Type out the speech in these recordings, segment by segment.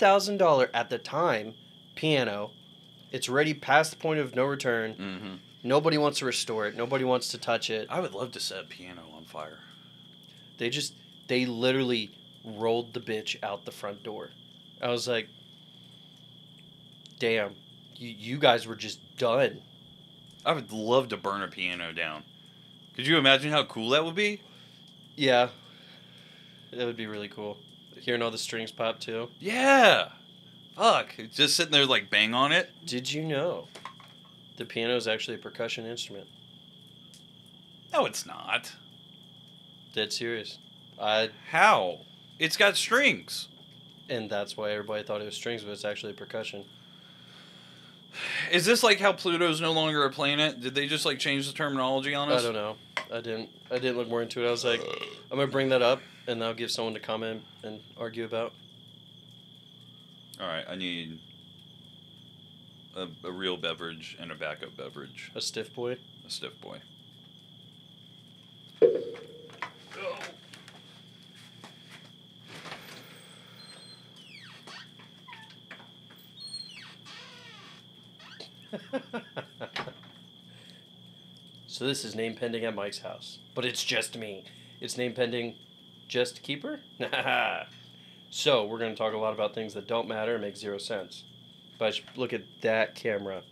thousand dollar at the time piano. It's already past the point of no return. Mm-hmm. Nobody wants to restore it. Nobody wants to touch it. I would love to set a piano on fire. They just they literally rolled the bitch out the front door. I was like, damn, you, you guys were just done. I would love to burn a piano down. Could you imagine how cool that would be? Yeah, that would be really cool. Hearing all the strings pop too. Yeah. Fuck. Just sitting there like bang on it. Did you know the piano is actually a percussion instrument? No, it's not. Dead serious. I How? It's got strings. and that's why everybody thought it was strings, but it's actually percussion. Is this like how Pluto's no longer a planet? Did they just like change the terminology on us? I don't know. I didn't. I didn't look more into it. I was like, I'm gonna bring that up, and I'll give someone to comment and argue about. All right, I need a, a real beverage and a backup beverage. A stiff boy. A stiff boy. so this is name pending at Mike's house, but it's just me. It's name pending, just keeper. so we're gonna talk a lot about things that don't matter and make zero sense. But look at that camera.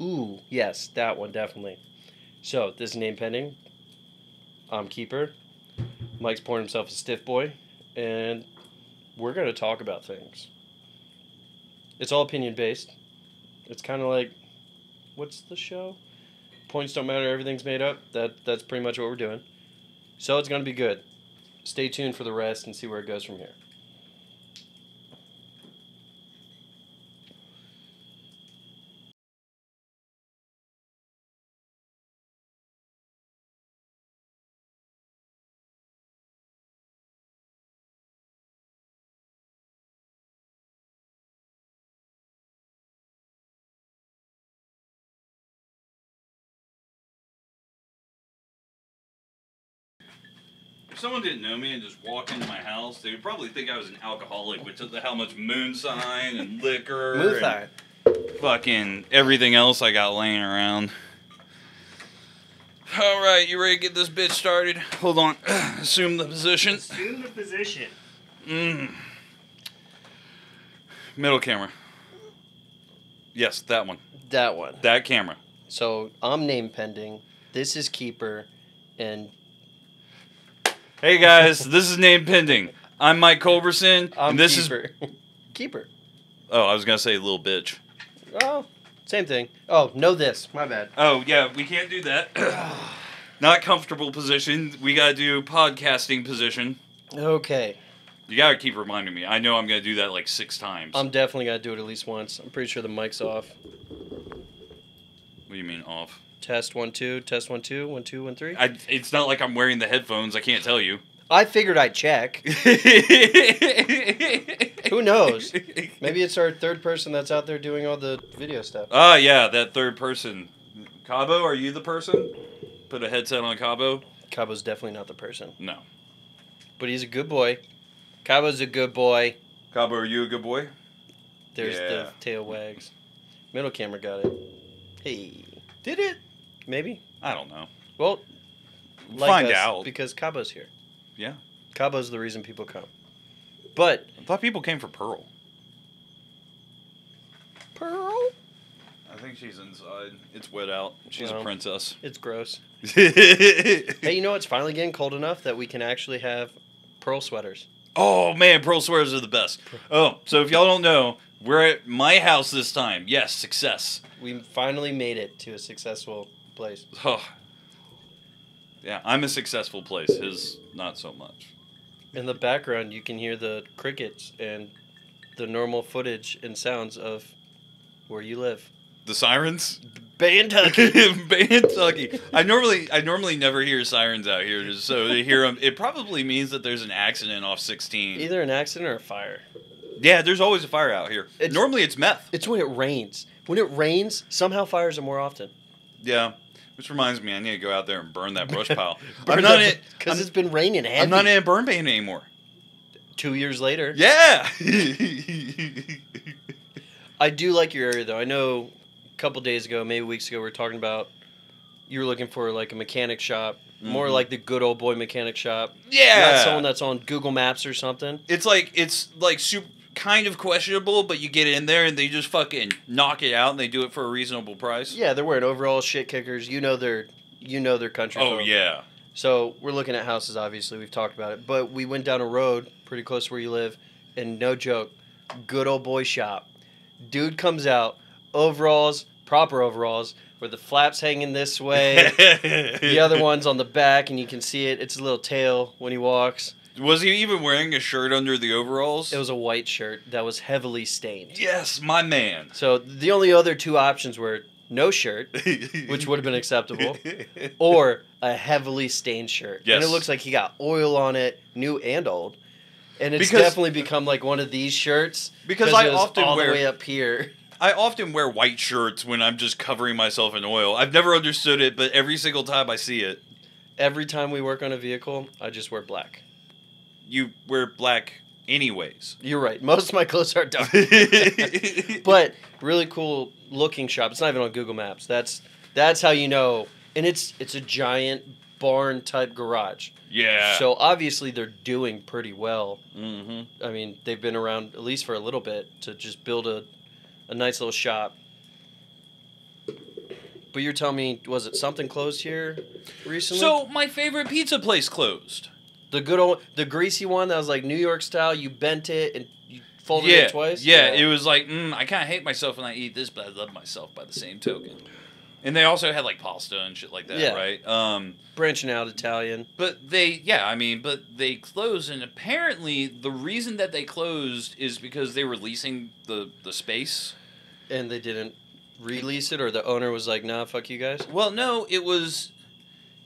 Ooh, yes, that one definitely. So this is name pending. I'm keeper. Mike's pouring himself a stiff boy, and we're gonna talk about things. It's all opinion based. It's kind of like, what's the show? Points don't matter. Everything's made up. That that's pretty much what we're doing. So it's gonna be good. Stay tuned for the rest and see where it goes from here. If someone didn't know me and just walked into my house, they would probably think I was an alcoholic with just how much moonshine and liquor Move and fucking everything else I got laying around. All right, you ready to get this bitch started? Hold on. Assume the position. Assume the position. Mm. Middle camera. Yes, that one. That one. That camera. So I'm name pending. This is keeper, and Hey guys, this is name pending. I'm Mike Culberson, I'm and this is keeper. keeper. oh, I was gonna say little bitch. Oh, same thing. Oh, know this. My bad. Oh yeah, we can't do that. Not comfortable position. We gotta do podcasting position. Okay. You gotta keep reminding me. I know I'm gonna do that like six times. I'm definitely gonna do it at least once. I'm pretty sure the mic's off. what do you mean off? Test one two. Test one two. One two one three. I, it's not like I'm wearing the headphones. I can't tell you. I figured I'd check. Who knows? Maybe it's our third person that's out there doing all the video stuff. Ah, yeah, that third person. Cabo, are you the person? Put a headset on Cabo? Cabo's definitely not the person, No. but he's a good boy. Cabo's a good boy. Cabo, are you a good boy? There's Yeah. the tail wags. Middle camera got it. Hey, Did it? Maybe. I don't know. Well, like Find us, out. because Cabo's here. Yeah. Cabo's the reason people come. But I thought people came for Pearl. Pearl, I think she's inside. It's wet out. She's Well. a princess. it's gross. hey, Hey, you know it's finally getting cold enough that we can actually have pearl sweaters. Oh man, Pearl sweaters are the best. Oh, so if y'all don't know, we're at my house this time. Yes, success. We finally made it to a successful place. Oh. Yeah, I'm a successful place. His not so much. In the background, you can hear the crickets and the normal footage and sounds of where you live. The sirens? Kentucky. Kentucky. I normally I normally never hear sirens out here, so to hear them, it probably means that there's an accident off 16. Either an accident or a fire. Yeah, there's always a fire out here. It's- normally it's meth. It's when it rains. When it rains, somehow fires are more often. Yeah, which reminds me, I need to go out there and burn that brush pile. I'm not in. because it's been raining heavy. I'm not in a burn ban anymore. Two years later. Yeah. I do like your area though. I know a couple days ago, maybe weeks ago, we were talking about you were looking for like a mechanic shop, more Mhm. like the good old boy mechanic shop. Yeah. Not someone that's on Google Maps or something. It's like it's like super kind of questionable, but you get in there and they just fucking knock it out and they do it for a reasonable price. Yeah, they're wearing overall shit kickers. You know they're you know they're country. Oh yeah. So we're looking at houses. Obviously, we've talked about it, but we went down a road pretty close to where you live, and no joke, good old boy shop. Dude comes out, overalls, proper overalls, where the flaps hanging this way, the other one's on the back, and you can see it. It's a little tail when he walks. Was he even wearing a shirt under the overalls? It was a white shirt that was heavily stained. yes, my man. So the only other two options were no shirt, which would have been acceptable, or a heavily stained shirt. Yes. And it looks like he got oil on it, new and old. And it's Because- definitely become like one of these shirts Because I often all wear- the way up here. I often wear white shirts when I'm just covering myself in oil. I've never understood it, but every single time I see it, Every time we work on a vehicle, I just wear black. You wear black anyways. You're right. Most of my clothes are dark. but really cool looking shop. It's not even on Google Maps. That's that's how you know. And it's it's a giant barn type garage. yeah. So obviously they're doing pretty well. Mm-hmm. I mean, they've been around at least for a little bit to just build a, a nice little shop. But you're telling me, was it something closed here recently? So my favorite pizza place closed. The good old, the greasy one that was like New York style. You bent it and you folded yeah, it twice. Yeah, it was like mm, I kind of hate myself when I eat this, but I love myself by the same token. And they also had like pasta and shit like that, Yeah. right? Um, branching out Italian. but they, yeah, I mean, but they closed, and apparently the reason that they closed is because they were leasing the the space. and they didn't release it, or the owner was like, "Nah, fuck you guys." Well, no, it was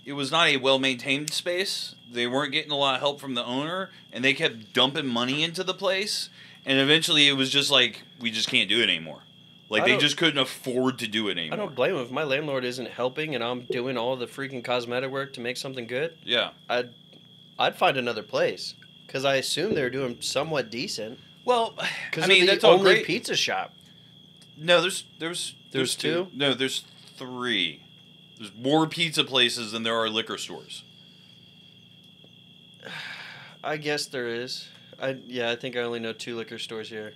it was not a well maintained space. They weren't getting a lot of help from the owner, and they kept dumping money into the place. And eventually, it was just like we just can't do it anymore. Like I they just couldn't afford to do it anymore. I don't blame them. if my landlord isn't helping and I'm doing all the freaking cosmetic work to make something good. Yeah. I'd I'd find another place because I assume they're doing somewhat decent. Well, Because I mean the that's all only great. pizza shop. no, there's there's There's two? No, there's three. There's more pizza places than there are liquor stores. I guess there is. I yeah, I think I only know two liquor stores here.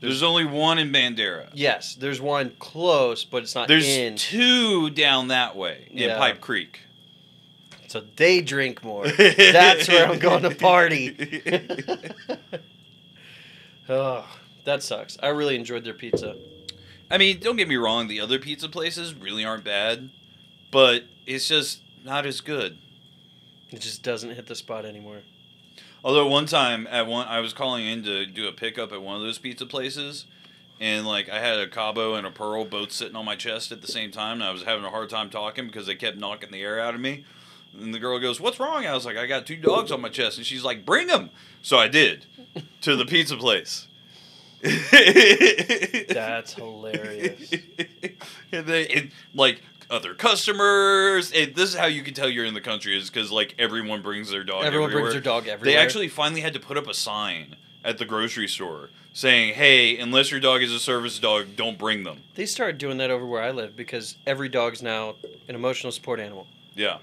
There's only one in Bandera. Yes, there's one close, but it's not There's in. two down that way in Yeah. Pipe Creek. So they drink more. That's where I'm going to party. oh, that sucks. I really enjoyed their pizza. I mean, don't get me wrong, the other pizza places really aren't bad, but it's just not as good. It just doesn't hit the spot anymore. Although one time at one I was calling in to do a pickup at one of those pizza places and like I had a Cabo and a Pearl both sitting on my chest at the same time and I was having a hard time talking because they kept knocking the air out of me. And the girl goes, "What's wrong?" I was like, "I got two dogs on my chest." And she's like, "Bring them." So I did to the pizza place. That's hilarious. and they and, like other customers. And this is how you can tell you're in the country is because like everyone brings their dog. Everyone everywhere. brings their dog everywhere. They actually finally had to put up a sign at the grocery store saying, "Hey, unless your dog is a service dog, don't bring them." they started doing that over where I live because every dog's now an emotional support animal. Yeah,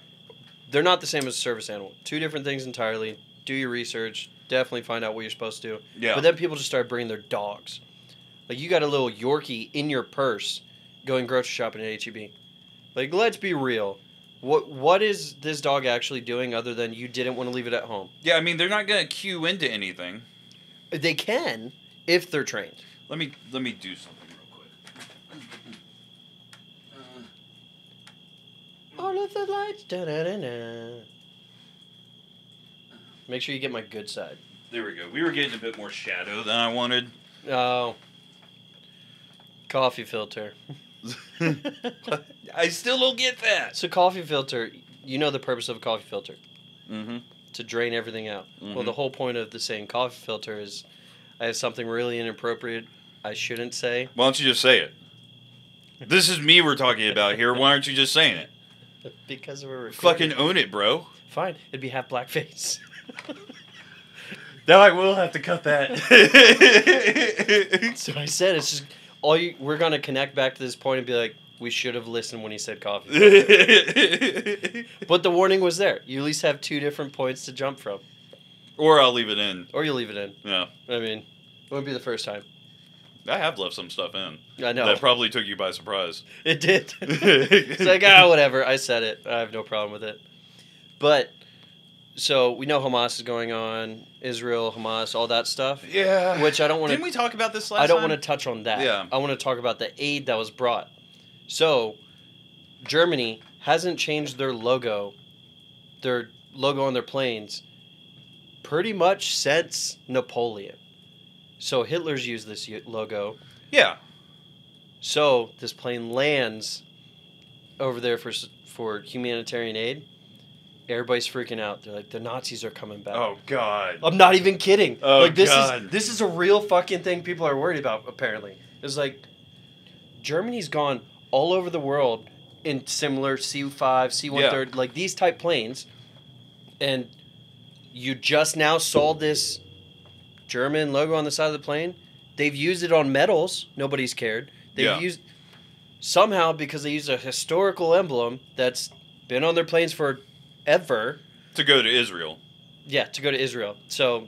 They're not the same as a service animal. Two different things entirely. Do your research. Definitely find out what you're supposed to do. yeah. But then people just start bringing their dogs. Like you got a little Yorkie in your purse going grocery shopping at HEB. Like let's be real. What what is this dog actually doing other than you didn't want to leave it at home? yeah, I mean they're not gonna cue into anything. They can if they're trained. Let me let me do something real quick. All of the lights. Da-da-da-da. Make sure you get my good side. There we go. We were getting a bit more shadow than I wanted. Oh. Coffee filter. I still don't get that. So coffee filter, you know the purpose of a coffee filter. Mm-hmm. to drain everything out. Well, Mhm. the whole point of the saying coffee filter is I have something really inappropriate I shouldn't say Why don't you just say it? This is me we're talking about here. Why aren't you just saying it? because we're recording. Fucking own it, bro. fine. It'd be half blackface. Now I will have to cut that. So I said it's just all you. We're gonna connect back to this point and be like, we should have listened when he said coffee. But the warning was there. You at least have two different points to jump from, or I'll leave it in. or you leave it in. Yeah. I mean, it wouldn't be the first time. I have left some stuff in. I know That probably took you by surprise. it did. it's like ah, whatever. I said it. I have no problem with it. But so we know Hamas is going on, Israel, Hamas, all that stuff. Yeah. Which I don't want Didn't to. we talk about this last I don't want to touch on that. Yeah. I want to talk about the aid that was brought. So, Germany hasn't changed their logo, their logo on their planes, pretty much since Napoleon. So Hitler's used this logo. Yeah. So this plane lands over there for for humanitarian aid. Everybody's freaking out. They're like, the Nazis are coming back. Oh God. I'm not even kidding. Oh, like this God. is this is a real fucking thing people are worried about. Apparently, it's like Germany's gone all over the world in similar C five, C one thirty, like these type planes, and you just now saw this German logo on the side of the plane. They've used it on medals. Nobody's cared. They've Yeah. used somehow because they used a historical emblem that's been on their planes for ever. To go to Israel. Yeah, to go to Israel. So,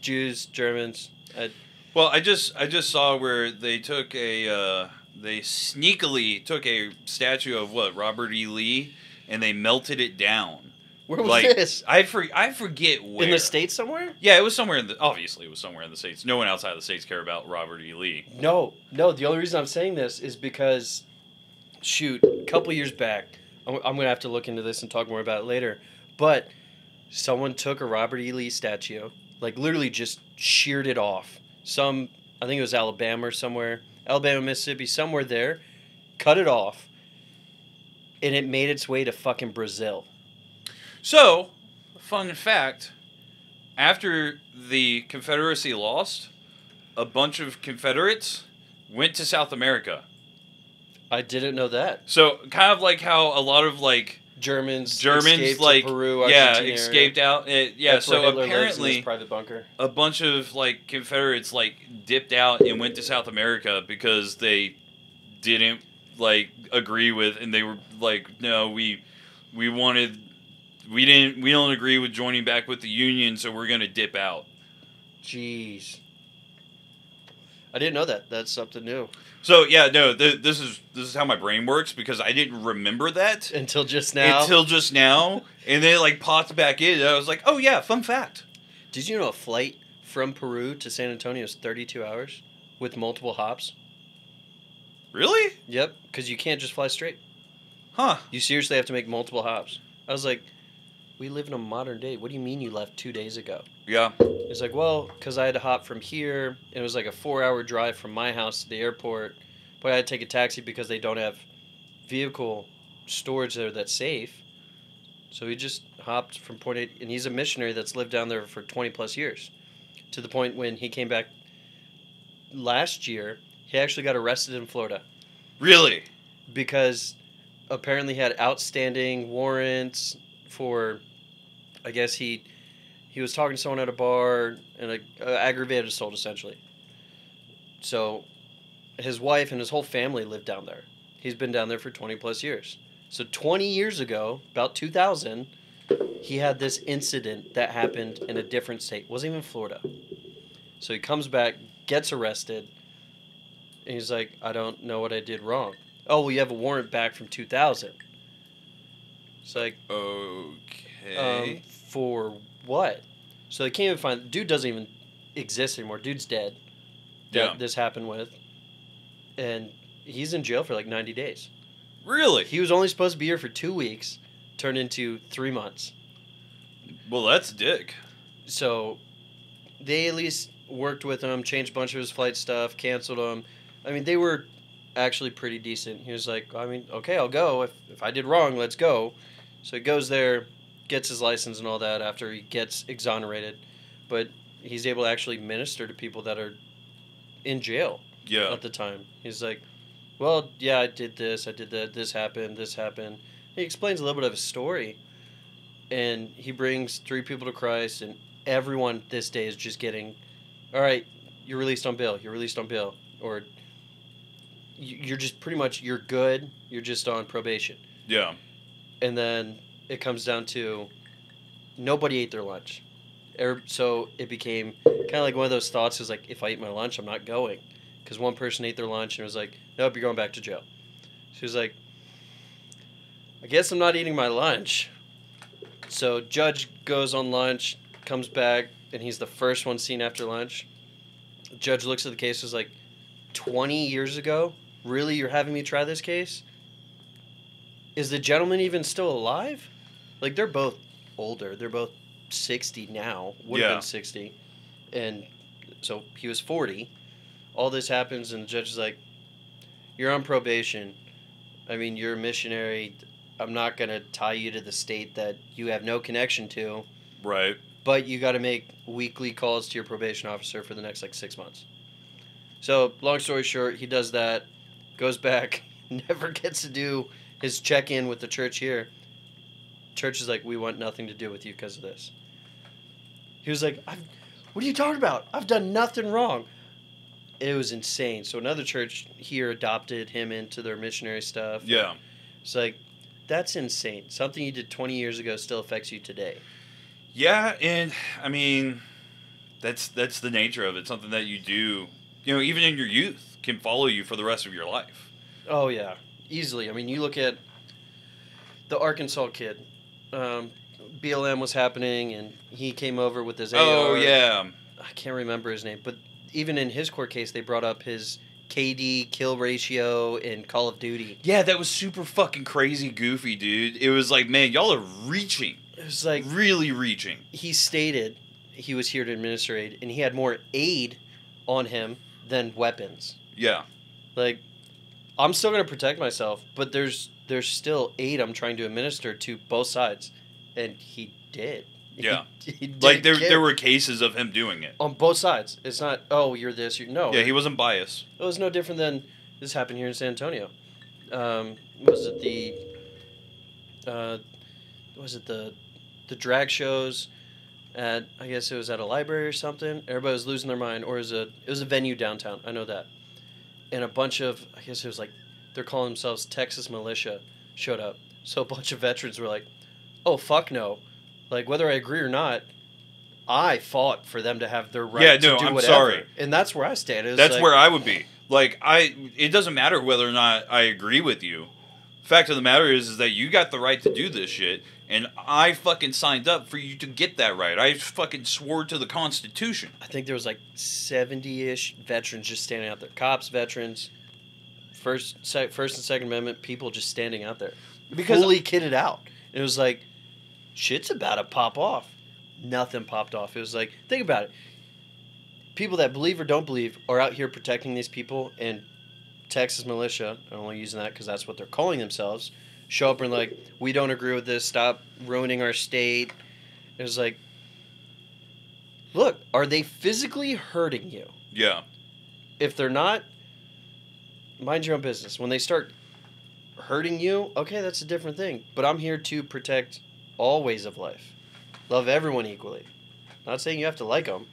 Jews, Germans. Uh, Well, I just I just saw where they took a uh, they sneakily took a statue of what Robert E. Lee and they melted it down. where was like this? I for, I forget where In the states somewhere? Yeah, it was somewhere in the obviously it was somewhere in the states. No one outside the states care about Robert E. Lee. No, no. The only reason I'm saying this is because, shoot, a couple years back, I'm, gonna have to look into this and talk more about it later. But someone took a Robert E. Lee statue, like literally just sheared it off. Some, I think it was Alabama or somewhere, Alabama, Mississippi, somewhere there, cut it off, and it made its way to fucking Brazil. So, fun fact: after the Confederacy lost, a bunch of Confederates went to South America. I didn't know that. So, kind of like how a lot of like Germans, Germans like Peru, yeah escaped out. It, yeah, That's so Hitler lives in his apparently private bunker. a bunch of like Confederates like dipped out and went to South America because they didn't like agree with and they were like no we we wanted we didn't we don't agree with joining back with the union so we're going to dip out. Jeez. I didn't know that. That's something new. So yeah, no, th- this is this is how my brain works because I didn't remember that Until just now. until just now and then it like popped back in and I was like, "Oh yeah, fun fact." Did you know a flight from Peru to San Antonio is 32 hours with multiple hops? Really? Yep, because you can't just fly straight. Huh. You seriously have to make multiple hops. I was like, we live in a modern day. What do you mean you left two days ago? Yeah. It's like, well, because I had to hop from here. It was like a four hour drive from my house to the airport. But I had to take a taxi because they don't have vehicle storage there that's safe. So he just hopped from point A, and he's a missionary that's lived down there for 20 plus years. To the point when he came back last year, he actually got arrested in Florida Really? because apparently he had outstanding warrants for I guess he he was talking to someone at a bar and aggravated assault essentially. So his wife and his whole family live down there. He's been down there for 20 plus years. So 20 years ago, about 2000, he had this incident that happened in a different state. wasn't even Florida. So he comes back, gets arrested, and he's like, I don't know what I did wrong. Oh, well, you have a warrant back from 2000. It's like, Okay. um, for what? So they can't even find. Dude doesn't even exist anymore. Dude's dead. That Yeah. this happened with, and he's in jail for like 90 days. really? He was only supposed to be here for two weeks, turned into three months. Well, that's dick. So they at least worked with him, changed a bunch of his flight stuff, canceled him. I mean, they were actually pretty decent. He was like, I mean, okay, I'll go. If, if I did wrong, let's go. So he goes there, gets his license and all that after he gets exonerated. But he's able to actually minister to people that are in jail Yeah. at the time. He's like, well, yeah, I did this, I did that, this happened, this happened. He explains a little bit of his story, and he brings three people to Christ, and everyone this day is just getting, all right, you're released on bail. You're released on bail, or you- you're just pretty much you're good. You're just on probation, Yeah. and then it comes down to nobody ate their lunch. So it became kind of like one of those thoughts is like, if I eat my lunch, I'm not going. Because one person ate their lunch and was like, nope, you're going back to jail. She was like, I guess I'm not eating my lunch. So judge goes on lunch, comes back, and he's the first one seen after lunch. Judge looks at the case, is like, 20 years ago? Really? You're having me try this case? Is the gentleman even still alive? Like, they're both older. They're both 60 now. Would have Yeah. been 60. And so he was 40. All this happens, and the judge is like, You're on probation. I mean, you're a missionary. I'm not going to tie you to the state that you have no connection to, Right. but you got to make weekly calls to your probation officer for the next like six months. So, long story short, he does that, goes back, never gets to do his check in with the church here. Church is like, we want nothing to do with you because of this. He was like, I've, what are you talking about? I've done nothing wrong. It was insane. So another church here adopted him into their missionary stuff. Yeah. It's like, that's insane. Something you did 20 years ago still affects you today. Yeah, and I mean, that's that's the nature of it. Something that you do, you know, even in your youth, can follow you for the rest of your life. Oh yeah, easily. I mean, you look at the Arkansas kid. Um, BLM was happening, and he came over with his. Oh AR. yeah, I can't remember his name, but even in his court case, they brought up his KD kill ratio in Call of Duty. yeah. That was super fucking crazy, goofy, dude. It was like, man, y'all are reaching, It was like really reaching. he stated he was here to administer aid, and he had more aid on him than weapons. Yeah, Like, I'm still gonna protect myself, but there's there's still aid I'm trying to administer to both sides, and he did. Yeah. He, he didn't like there care. there were cases of him doing it. on both sides. It's not oh you're this you're no. Yeah, he wasn't biased. It was no different than this happened here in San Antonio. Um, was it the uh, was it the the drag shows at I guess it was at a library or something. Everybody was losing their mind, or it was a it was a venue downtown. I know that, and a bunch of I guess it was like they're calling themselves Texas militia showed up. So a bunch of veterans were like, "Oh fuck no!" Like whether I agree or not. I fought for them to have their right Yeah, to no, do I'm whatever. sorry. and that's where I stand. It was That's like- where I would be. Like I, it doesn't matter whether or not I agree with you. Fact of the matter is, is that you got the right to do this shit, and I fucking signed up for you to get that right. I fucking swore to the Constitution. I think there was like seventy ish veterans just standing out there. Cops, veterans, first, sec, first and second amendment people just standing out there, Because- fully kitted out. It was like, shit's about to pop off. Nothing popped off. It was like, think about it. People that believe or don't believe are out here protecting these people, and Texas militia, I'm only using that because that's what they're calling themselves, show up and like, we don't agree with this. Stop ruining our state. It was like, look, are they physically hurting you? Yeah, If they're not, mind your own business. When they start hurting you, okay, that's a different thing. But I'm here to protect all ways of life. Love everyone equally. Not saying you have to like them.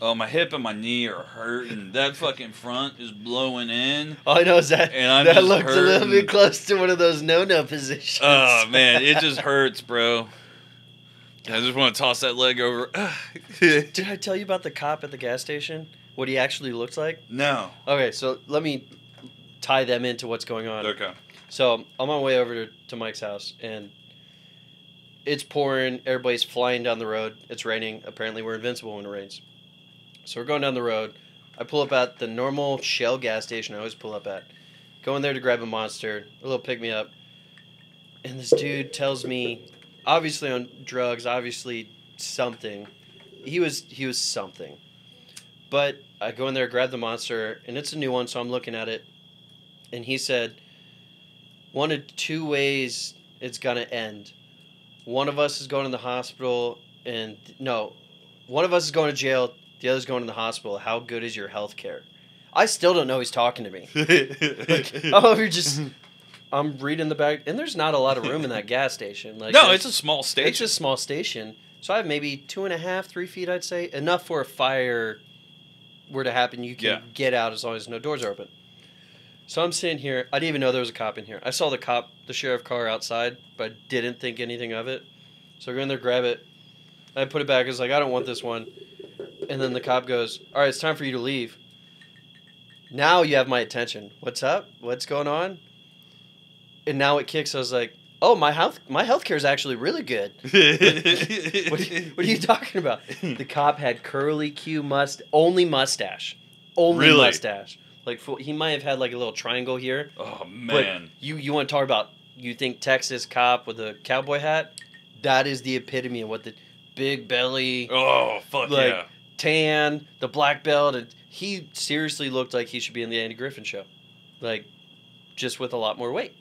Oh, my hip and my knee are hurting. That fucking front is blowing in. All oh, I know is that And I'm that just looked a little bit close to one of those no-no positions. Oh man, it just hurts, bro. I just want to toss that leg over. Did I tell you about the cop at the gas station? What he actually looks like? no. Okay, so let me tie them into what's going on. Okay. So I'm on my way over to, to Mike's house, and it's pouring. Everybody's flying down the road. It's raining. Apparently, we're invincible when it rains. So we're going down the road. I pull up at the normal Shell gas station I always pull up at. Go in there to grab a monster, a little pick me up. And this dude tells me, obviously on drugs, obviously something. He was he was something. But I go in there, grab the monster, and it's a new one, so I'm looking at it. And he said, one of two ways it's gonna end. One of us is going to the hospital, and no, one of us is going to jail. The other's going to the hospital. How good is your health care? I still don't know he's talking to me. Like, I'm just I'm reading the back, and there's not a lot of room in that gas station. Like no, it's a small station. It's a small station, so I have maybe two and a half, three feet. I'd say enough for a fire were to happen. You can Yeah. get out as long as no doors are open. So I'm sitting here. I didn't even know there was a cop in here. I saw the cop, the sheriff car outside, but didn't think anything of it. So I go in there, grab it. I put it back. I was like, I don't want this one. And then the cop goes, All right, it's time for you to leave. Now you have my attention. What's up? What's going on? And now it kicks. I was like, Oh, my health, my healthcare is actually really good. What, are you- what are you talking about? The cop had curly Q must only mustache, only Really? mustache. Like he might have had like a little triangle here. oh But man. you you want to talk about? You think Texas cop with a cowboy hat? That is the epitome of what the big belly, Oh fuck like- yeah. tan, the black belt, and he seriously looked like he should be in the Andy Griffith show, like just with a lot more weight.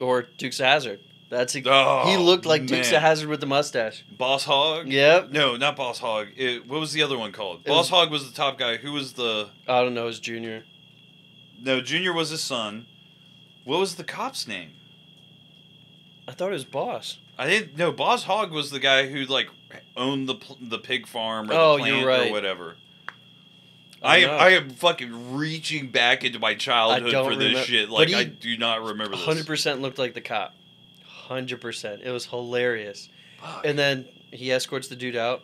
Or Dukes of Hazzard. That's a, Oh, he looked like Dukes man. of Hazzard with the mustache. Boss Hogg. Yep. No, not Boss Hogg. It, what was the other one called? It Boss was- Hogg was the top guy. Who was the? I don't know his junior. No, Junior was his son. What was the cop's name? I thought it was Boss. I didn't. No, Boss Hogg was the guy who like owned the the pig farm or Oh, the you're plant right. or whatever. I I am, know. I am fucking reaching back into my childhood for this remem- shit. Like I do not remember this. Hundred percent looked like the cop. Hundred percent. It was hilarious. Fuck. And then he escorts the dude out.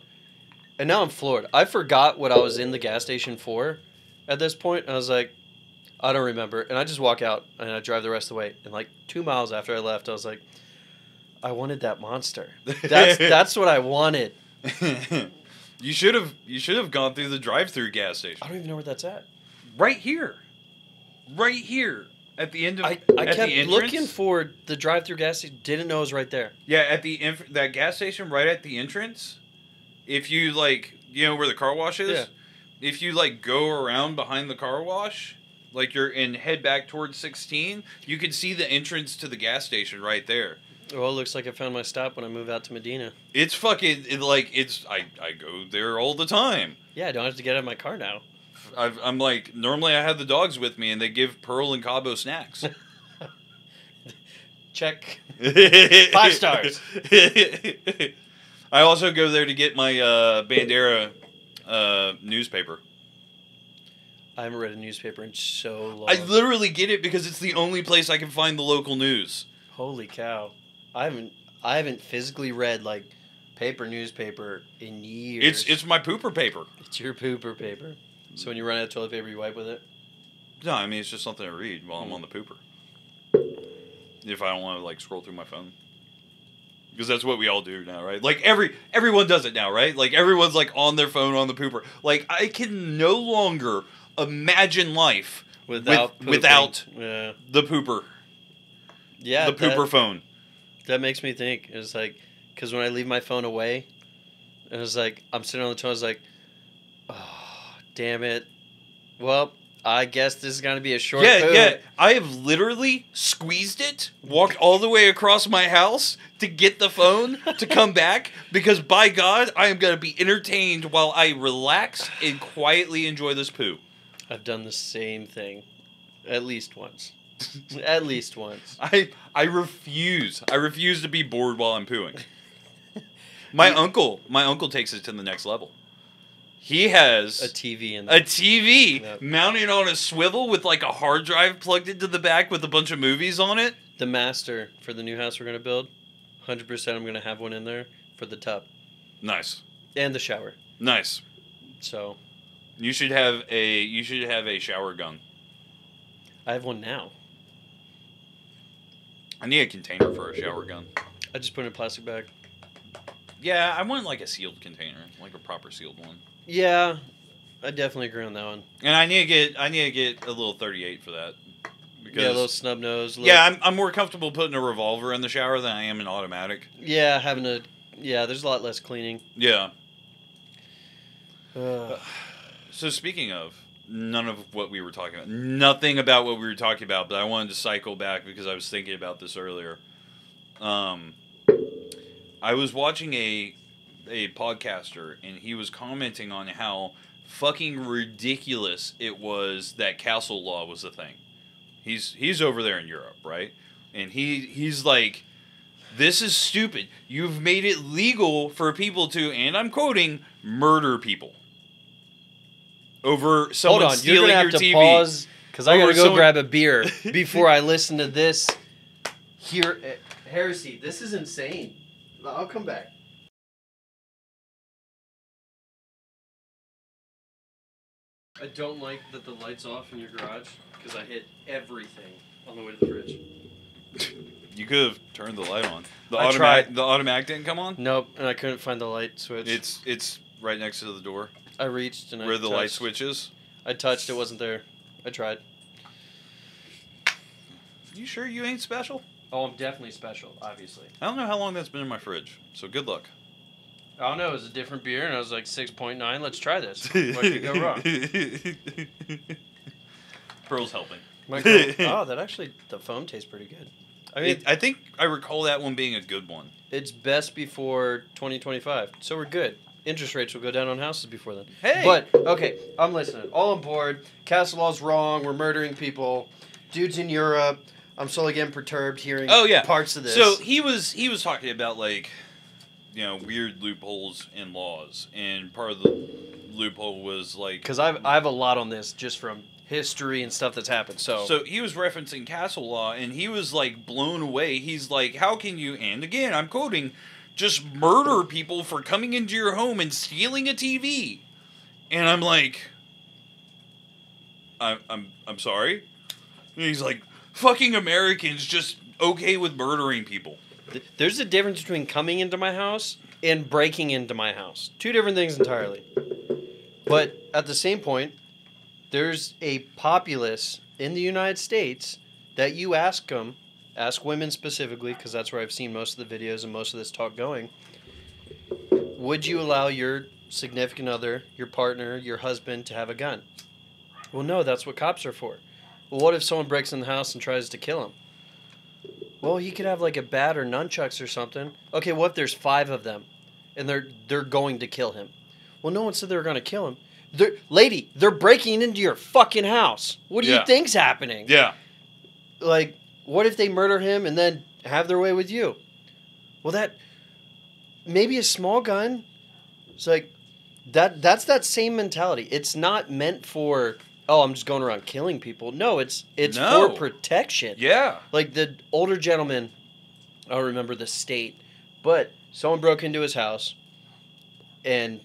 And now I'm floored. I forgot what I was in the gas station for at this point. I was like, I don't remember. And I just walk out and I drive the rest of the way. And like two miles after I left, I was like, I wanted that monster. That's that's what I wanted. you should have you should have gone through the drive-through gas station. I don't even know where that's at. Right here. Right here. At the end of I, I at kept the entrance? looking for the drive through gas station. Didn't know it was right there. Yeah, at the inf- that gas station right at the entrance. If you like, you know where the car wash is. Yeah. If you like go around behind the car wash, like you're and head back towards 16, you can see the entrance to the gas station right there. Well, it looks like I found my stop when I move out to Medina. It's fucking it, like it's I I go there all the time. Yeah, I don't have to get out of my car now. I've, I'm like normally I have the dogs with me and they give Pearl and Cabo snacks. Check. Five stars. I also go there to get my uh, Bandera uh, newspaper. I haven't read a newspaper in so long. I literally get it because it's the only place I can find the local news. Holy cow! I haven't I haven't physically read like paper newspaper in years. It's it's my pooper paper. it's your pooper paper. So when you run out of toilet paper, you wipe with it. No, I mean it's just something to read while I'm hmm. on the pooper. If I don't want to like scroll through my phone. Because that's what we all do now, right? Like every everyone does it now, right? Like everyone's like on their phone on the pooper. Like I can no longer imagine life Without With- without- yeah the pooper, yeah the pooper That, phone. That makes me think. It's like because when I leave my phone away, it was like I'm sitting on the toilet. I was like, oh damn it. Well, I guess this is gonna be a short. Yeah, poop. yeah. I have literally squeezed it, walked all the way across my house to get the phone to come back because by God, I am going to be entertained while I relax and quietly enjoy this poo. I've done the same thing, at least once. At least once. I I refuse. I refuse to be bored while I'm pooing. My uncle, my uncle takes it to the next level. He has A TV in a. TV Yep. mounted on a swivel with like a hard drive plugged into the back with a bunch of movies on it. the master for the new house we're gonna build. Hundred percent, I'm gonna have one in there for the tub Nice. and the shower. Nice. So You should have a you should have a shower gun. I have one now. I need a container for a shower gun. I just put it in a plastic bag. Yeah, I want like a sealed container, like a proper sealed one. Yeah, I definitely agree on that one. And I need to get I need to get a little 38 for that. Because yeah, a little snub nose. Little, yeah, I'm, I'm more comfortable putting a revolver in the shower than I am an automatic. yeah, having a yeah. There's a lot less cleaning. Yeah. Ugh. So speaking of none of what we were talking about, nothing about what we were talking about, but I wanted to cycle back because I was thinking about this earlier. Um, I was watching a a podcaster and he was commenting on how fucking ridiculous it was that castle law was a thing. He's he's over there in Europe, right? And he he's like, "This is stupid. You've made it legal for people to, and I'm quoting, murder people over someone Hold on, you're gonna have your to TV." pause because I Or gotta go someone- grab a beer before I listen to this. Here, eh, heresy. This is insane. I'll come back. I don't like that the lights off in your garage because I hit everything on the way to the fridge. You could have turned the light on. The I automatic tried. the automatic didn't come on. Nope, and I couldn't find the light switch. It's it's right next to the door I reached and I where the light touched. switch is. I touched. It wasn't there. I tried. You sure you ain't special? Oh, I'm definitely special. Obviously. I don't know how long that's been in my fridge. So good luck. I don't know. It was a different beer, and I was like six point nine. Let's try this. What could go wrong? Pearl's helping. My girl- oh, that actually the foam tastes pretty good. I mean, I think I recall that one being a good one. it's best before 2025, so we're good. Interest rates will go down on houses before then. Hey! But okay, I'm listening. All on board. Castle law's wrong. We're murdering people. Dudes in Europe. I'm still getting perturbed hearing Oh, yeah. parts of this. So he was he was talking about like, you know, weird loopholes in laws, and part of the loophole was like because I've I have a lot on this just from history and stuff that's happened. So, So he was referencing castle law, and he was like blown away. He's like, "How can you?" And again, I'm quoting, "Just murder people for coming into your home and stealing a TV." And I'm like, "I'm I'm I'm sorry." And he's like, "Fucking Americans just okay with murdering people." there's a difference between coming into my house and breaking into my house. Two different things entirely. But at the same point, there's a populace in the United States that you ask them, ask women specifically, because that's where I've seen most of the videos and most of this talk going. Would you allow your significant other, your partner, your husband to have a gun? Well, no, that's what cops are for. Well, what if someone breaks in the house and tries to kill him? Well, he could have like a bat or nunchucks or something. Okay, what if there's five of them, and they're they're going to kill him? Well, no one said they were going to kill him. They're, lady, they're breaking into your fucking house. What do Yeah. you think's happening? Yeah, Like, what if they murder him and then have their way with you? Well, that maybe a small gun. It's like that. That's that same mentality. It's not meant for. Oh, I'm just going around killing people. No, it's it's No. for protection yeah. like the older gentleman i don't remember the state but someone broke into his house and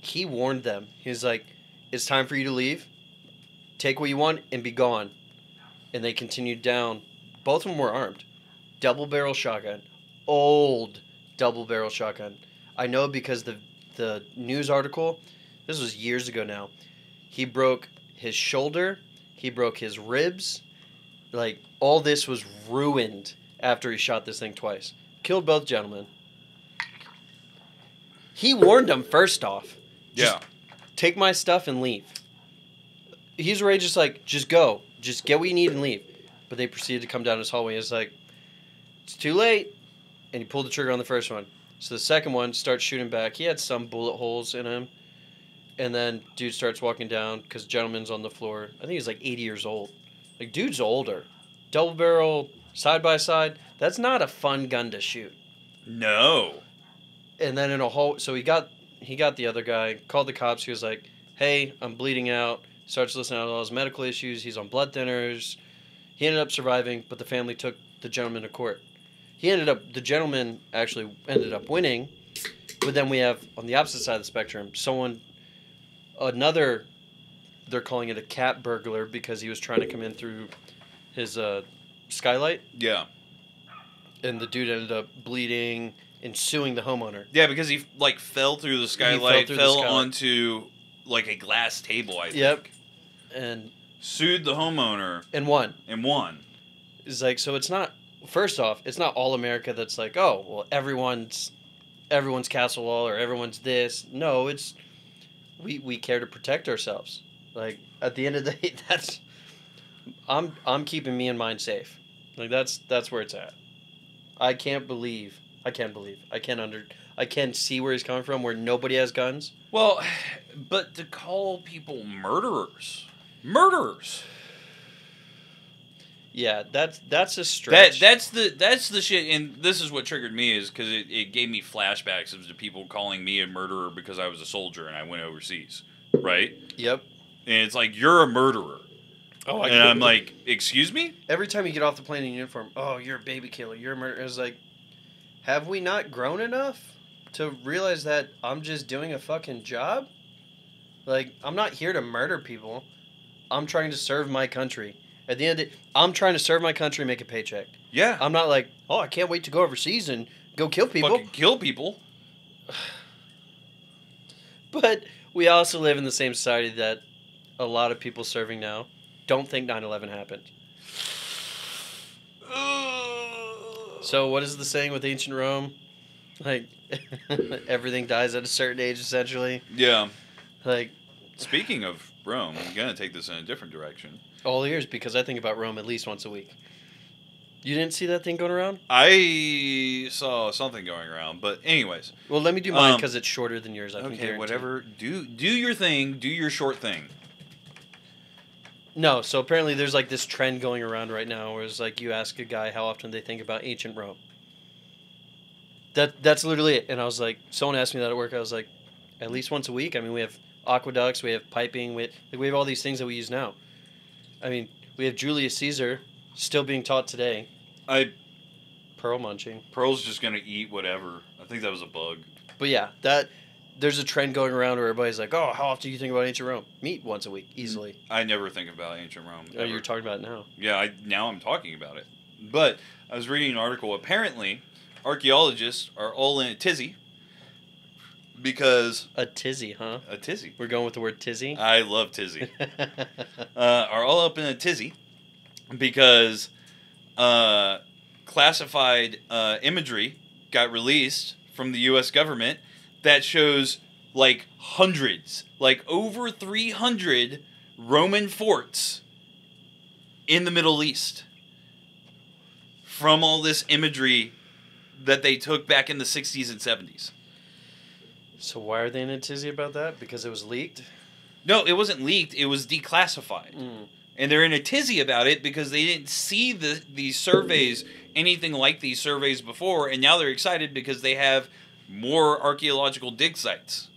he warned them he was like it's time for you to leave take what you want and be gone and they continued down both of them were armed double barrel shotgun old double barrel shotgun i know because the the news article this was years ago now he broke his shoulder he broke his ribs like all this was ruined after he shot this thing twice. Killed both gentlemen. He warned them first off. Just Yeah. Take my stuff and leave. He's already just like, just go. Just get what you need and leave. But they proceeded to come down his hallway. It's like, it's too late. And he pulled the trigger on the first one. So the second one starts shooting back. He had some bullet holes in him. And then dude starts walking down because gentleman's on the floor. I think he's like 80 years old. Like dude's older. Double barrel, side by side. That's not a fun gun to shoot. No. And then in a hole, so he got he got the other guy, called the cops. He was like, "Hey, I'm bleeding out." Starts listening to all his medical issues. He's on blood thinners. He ended up surviving, but the family took the gentleman to court. He ended up the gentleman actually ended up winning, but then we have on the opposite side of the spectrum someone, another. They're calling it a cat burglar because he was trying to come in through his uh, skylight, Yeah. and the dude ended up bleeding and suing the homeowner. Yeah, because he like fell through the skylight, through fell, the skylight. onto like a glass table. I think. Yep. And Sued the homeowner and won. and won. It's like so it's not first off, it's not all America that's like, oh, well everyone's everyone's castle law or everyone's this. No, it's we we care to protect ourselves. Like at the end of the day, that's I'm I'm keeping me and mine safe. Like that's that's where it's at. I can't believe I can't believe I can't under I can't see where he's coming from where nobody has guns. Well, but to call people murderers, murderers. Yeah, that's that's a That stretch. that's the that's the shit, and this is what triggered me is because it, it gave me flashbacks of the people calling me a murderer because I was a soldier and I went overseas, right? yep. And it's like you're a murderer, Oh, and I'm like, excuse me? every time you get off the plane in uniform, oh, you're a baby killer. You're a murderer. It's like, have we not grown enough to realize that I'm just doing a fucking job? Like, I'm not here to murder people. I'm trying to serve my country. At the end, of I'm trying to serve my country, and make a paycheck. Yeah, I'm not like, oh, I can't wait to go overseas and go kill people. fucking kill people. But we also live in the same society that a lot of people serving now don't think 9/11 happened. So what is the saying with ancient Rome? Like everything dies at a certain age essentially. yeah. Like Speaking of Rome, I'm gonna take this in a different direction. all ears because I think about Rome at least once a week. You didn't see that thing going around? I saw something going around, but anyways, Well, let me do mine Um, because it's shorter than yours. I can okay, guarantee. whatever. Do do your thing. Do your short thing. No, so apparently there's like this trend going around right now where it's like you ask a guy how often they think about ancient Rome. That that's literally it. And I was like, someone asked me that at work. I was like, at least once a week. I mean, we have aqueducts, we have piping, we like, we have all these things that we use now. I mean, we have Julius Caesar still being taught today. I Pearl munching. Pearl's just gonna eat whatever. I think that was a bug. But yeah, that there's a trend going around where everybody's like, oh, how often do you think about ancient Rome? Meat once a week, mm, easily. I never think about ancient Rome. Oh, ever. you're talking about it now. Yeah, I, now I'm talking about it. But I was reading an article. Apparently, archaeologists are all in a tizzy because A tizzy, huh? a tizzy. We're going with the word tizzy. I love tizzy. uh, are all up in a tizzy because uh, classified uh, imagery got released from the U.S. government that shows like hundreds, like over 300 Roman forts in the Middle East from all this imagery that they took back in the 60s and 70s. So why are they in a tizzy about that? Because it was leaked. No, it wasn't leaked, it was declassified. Mm. and they're in a tizzy about it because they didn't see the these surveys anything like these surveys before and now they're excited because they have more archaeological dig sites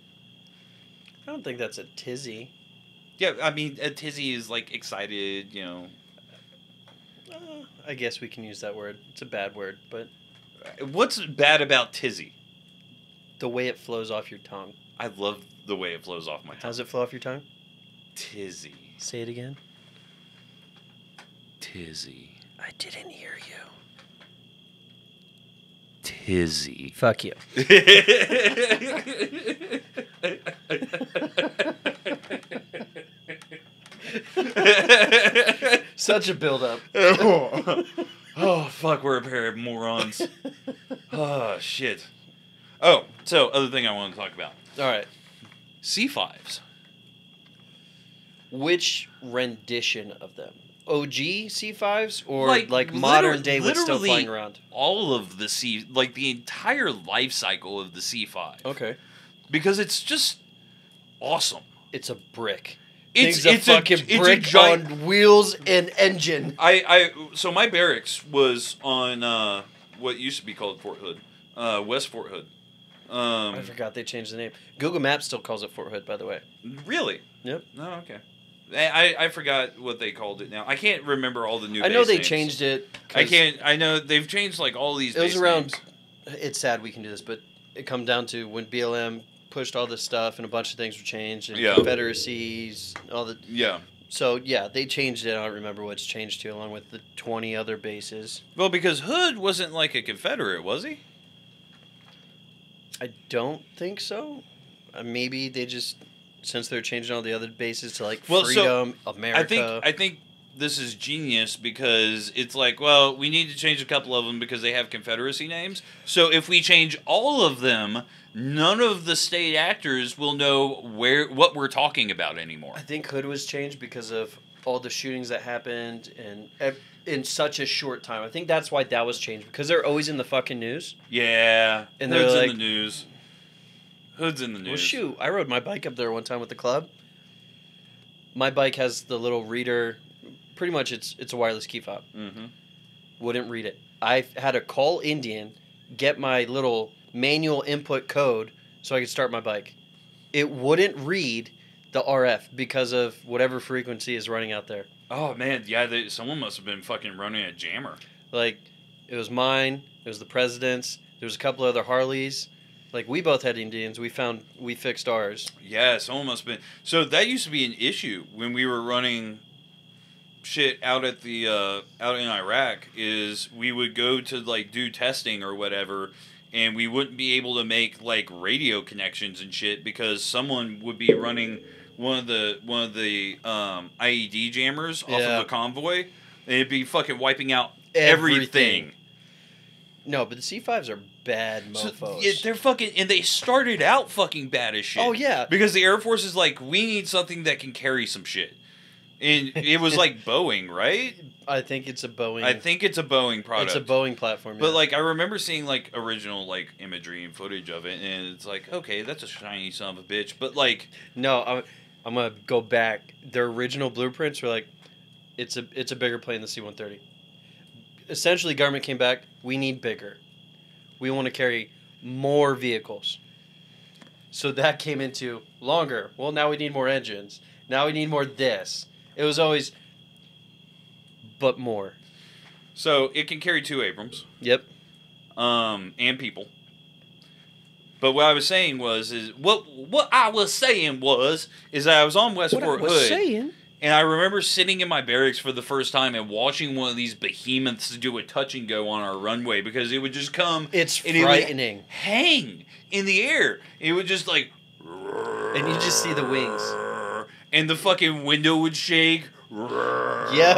I don't think that's a tizzy. yeah i mean a tizzy is like excited you know Uh, I guess we can use that word. It's a bad word, but what's bad about tizzy the way it flows off your tongue. i love the way it flows off my tongue. How does it flow off your tongue? tizzy Say it again. tizzy I didn't hear you. tizzy Fuck you. Such a build-up. oh fuck, we're a pair of morons. Oh shit. Oh, so other thing I want to talk about: All right. C5s. Which rendition of them? OG C5s or Like, like, modern day what's still literally- flying around? All of the C, like the entire life cycle of the C5, Okay. because it's just awesome. It's a brick. It's Thing's a fucking it's brick a giant. on wheels and engine. I I so my barracks was on uh, what used to be called Fort Hood, uh, West Fort Hood. Um, I forgot they changed the name. Google Maps still calls it Fort Hood, by the way. really? Yep. No, okay. I, I forgot what they called it now. I can't remember all the new. I know they names. changed it. I can't. I know they've changed like all these. It was around. names. It's sad we can do this, but it come down to when BLM pushed all this stuff and a bunch of things were changed and Yeah. Confederacies, all the. Yeah. So yeah, they changed it. I don't remember what it's changed to, along with the twenty other bases. Well, because Hood wasn't like a Confederate, was he? I don't think so. Uh, maybe they just since they're changing all the other bases to like Well, so, freedom, America. I think I think this is genius because it's like, well, we need to change a couple of them because they have Confederacy names. So if we change all of them, none of the state actors will know where what we're talking about anymore. I think Hood was changed because of all the shootings that happened and in such a short time. I think that's why that was changed because they're always in the fucking news. Yeah, And they're Hood's in like- the news. Hood's in the news. Well, shoot, I rode my bike up there one time with the club. My bike has the little reader pretty much it's it's a wireless key fob. Mm-hmm. Wouldn't read it. I had to call Indian, get my little manual input code so I could start my bike. It wouldn't read the RF because of whatever frequency is running out there. Oh man, yeah. They, someone must have been fucking running a jammer. Like it was mine, it was the president's, there was a couple other Harleys. Like we both had Indians. We found we fixed ours. Yeah, someone must have been. So that used to be an issue when we were running shit out at the uh, out in Iraq. Is we would go to like do testing or whatever, and we wouldn't be able to make like radio connections and shit because someone would be running one of the one of the um, IED jammers off Yeah. of the convoy, and it'd be fucking wiping out Everything. everything. No, but the C5s are bad So, yeah, they're fucking, and they started out fucking bad as shit. oh yeah. Because the Air Force is like, we need something that can carry some shit. And it was like Boeing, right? I think it's a Boeing. I think it's a Boeing product. it's a Boeing platform. But yeah. like I remember seeing like original like imagery and footage of it, and it's like, okay, that's a shiny son of a bitch. But like, No, I'm, I'm gonna go back. Their original blueprints were like, it's a it's a bigger plane than C-130. Essentially, government came back. We need bigger. We want to carry more vehicles. So that came into longer. Well, now we need more engines. Now we need more this. It was always, but more. so it can carry two Abrams, Yep. um, and people. But what I was saying was, is what what I was saying was, is that I was on West Fort Hood. saying. And I remember sitting in my barracks for the first time and watching one of these behemoths do a touch and go on our runway because it would just come It's and it would frightening. hang in the air. It would just like And you just see the wings. And the fucking window would shake. Yep.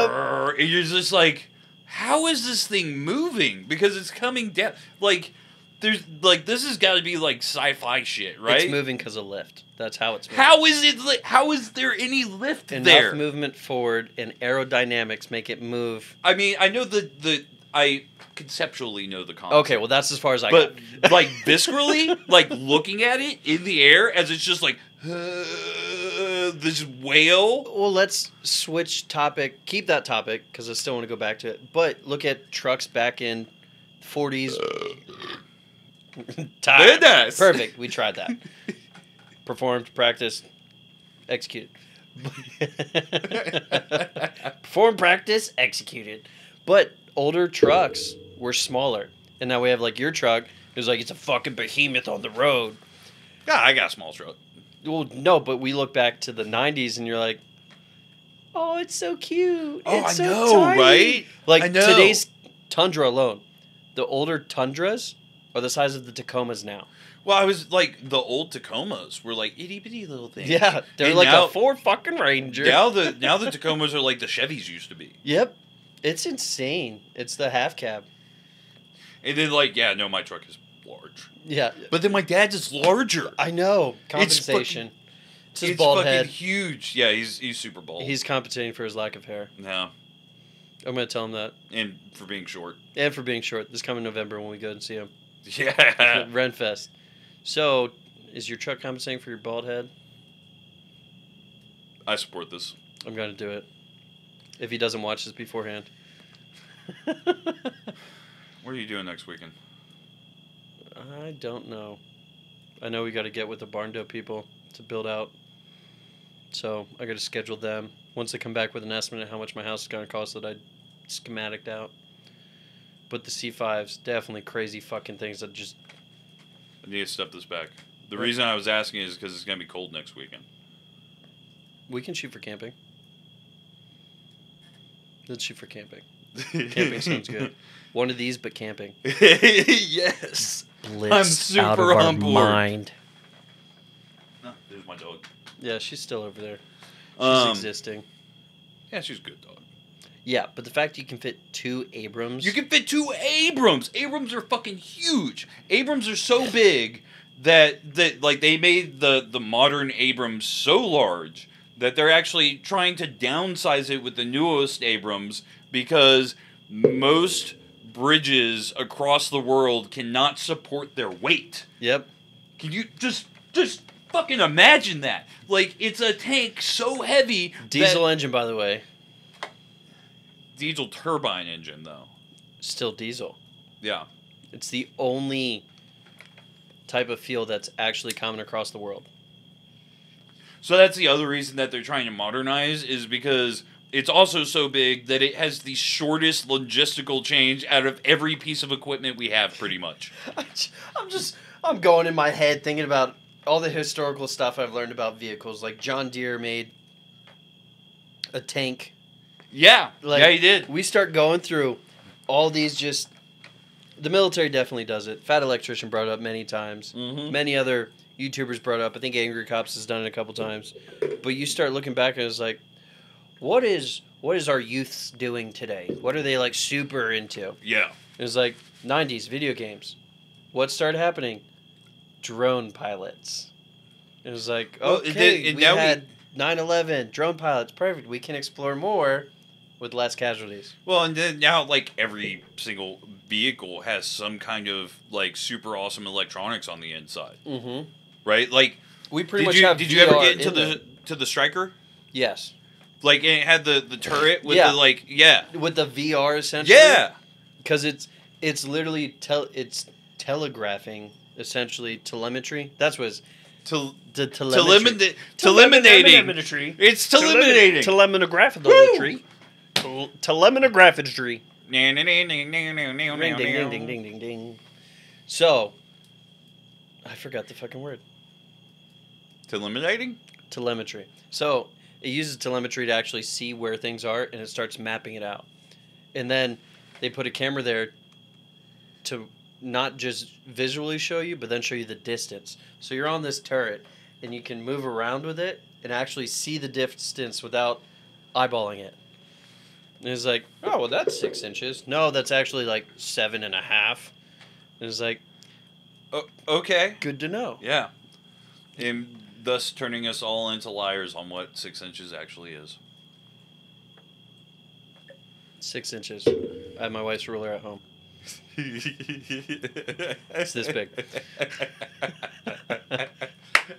And you're just like, how is this thing moving? Because it's coming down. Like, there's like this has got to be like sci-fi shit, right? It's moving because of lift. That's how it's moving. How is it? Li- how is there any lift Enough there? movement forward and aerodynamics make it move. I mean, I know the the I conceptually know the concept. Okay, well that's as far as I but got. like viscerally, like looking at it in the air as it's just like uh, this whale. Well, let's switch topic. Keep that topic because I still want to go back to it. But look at trucks back in 40s. Time. Goodness. Perfect. We tried that. Performed, practiced, executed. Performed, practice, executed. But older trucks were smaller. And now we have like your truck. It was like it's a fucking behemoth on the road. Yeah, I got a small truck. Well, no, but we look back to the '90s, and you're like, "Oh, it's so cute. Oh, it's I so know, tiny." right? Like I know. today's Tundra alone, the older Tundras are the size of the Tacomas now. Well, I was like the old Tacomas were like itty bitty little things. Yeah, they're And like now, a Ford fucking Ranger. now the now the Tacomas are like the Chevys used to be. Yep, it's insane. It's the half cab. And then like yeah, no, my truck is large. Yeah, But then my dad's is larger. I know It's compensation. It's, his it's bald fucking head. huge. Yeah, he's he's super bald. He's compensating for his lack of hair. no, I'm gonna tell him that, and for being short. and for being short. This coming November when we go and see him. Yeah. Renfest. So, is your truck compensating for your bald head? I support this. I'm going to do it. If he doesn't watch this beforehand. What are you doing next weekend? I don't know. I know we got to get with the barndo people to build out. So, I got to schedule them. Once they come back with an estimate of how much my house is going to cost that I schematiced out. But the C5s, definitely crazy fucking things that just. I need to step this back. The reason I was asking is because it's gonna be cold next weekend. We can shoot for camping. Let's shoot for camping. Camping sounds good. One of these, but camping. yes. Blitz out super of our board. mind. Oh, there's my dog. Yeah, she's still over there. She's Um, existing. yeah, she's a good dog. Yeah, but the fact you can fit two Abrams. You can fit two Abrams. Abrams are fucking huge. Abrams are so big that that like they made the the modern Abrams so large that they're actually trying to downsize it with the newest Abrams because most bridges across the world cannot support their weight. Yep. Can you just just fucking imagine that? Like it's a tank so heavy Diesel engine, by the way. Diesel turbine engine though. Still diesel. Yeah. It's the only type of fuel that's actually common across the world. So that's the other reason that they're trying to modernize is because it's also so big that it has the shortest logistical change out of every piece of equipment we have, pretty much. I'm just I'm going in my head thinking about all the historical stuff I've learned about vehicles. Like John Deere made a tank. Yeah, Like, yeah, he did. We start going through all these just. The military definitely does it. Fat Electrician brought it up many times. Mhm. Many other YouTubers brought it up. I think Angry Cops has done it a couple times. But you start looking back and it's like, what is what is our youths doing today? What are they like super into? Yeah. It was like 90s video games. What started happening? Drone pilots. It was like, Well, okay, it did- and we now we- had 9/11 drone pilots. Perfect. We can explore more with less casualties. Well, and then now like every single vehicle has some kind of like super awesome electronics on the inside, Mm-hmm. right? Like, We pretty did much you have did you ever get into in the there. to the Stryker? Yes. Like it had the the turret with Yeah. the like yeah With the VR essentially. yeah Because it's it's literally tel it's telegraphing essentially telemetry. That's what it's to the to telemetry. eliminating Telemetry. it's to eliminating. Telemetry. Telemetry. Ding, ding, ding, ding, ding, ding, ding. So, I forgot the fucking word. To eliminating? Telemetry. So, it uses telemetry to actually see where things are and it starts mapping it out. And then they put a camera there to not just visually show you, but then show you the distance. So, you're on this turret and you can move around with it and actually see the distance without eyeballing it. And it's like, oh, well, that's six inches. No, that's actually like seven and a half. And it's like, Oh, okay. good to know. Yeah. And thus turning us all into liars on what six inches actually is. Six inches. I have my wife's ruler at home. it's this big.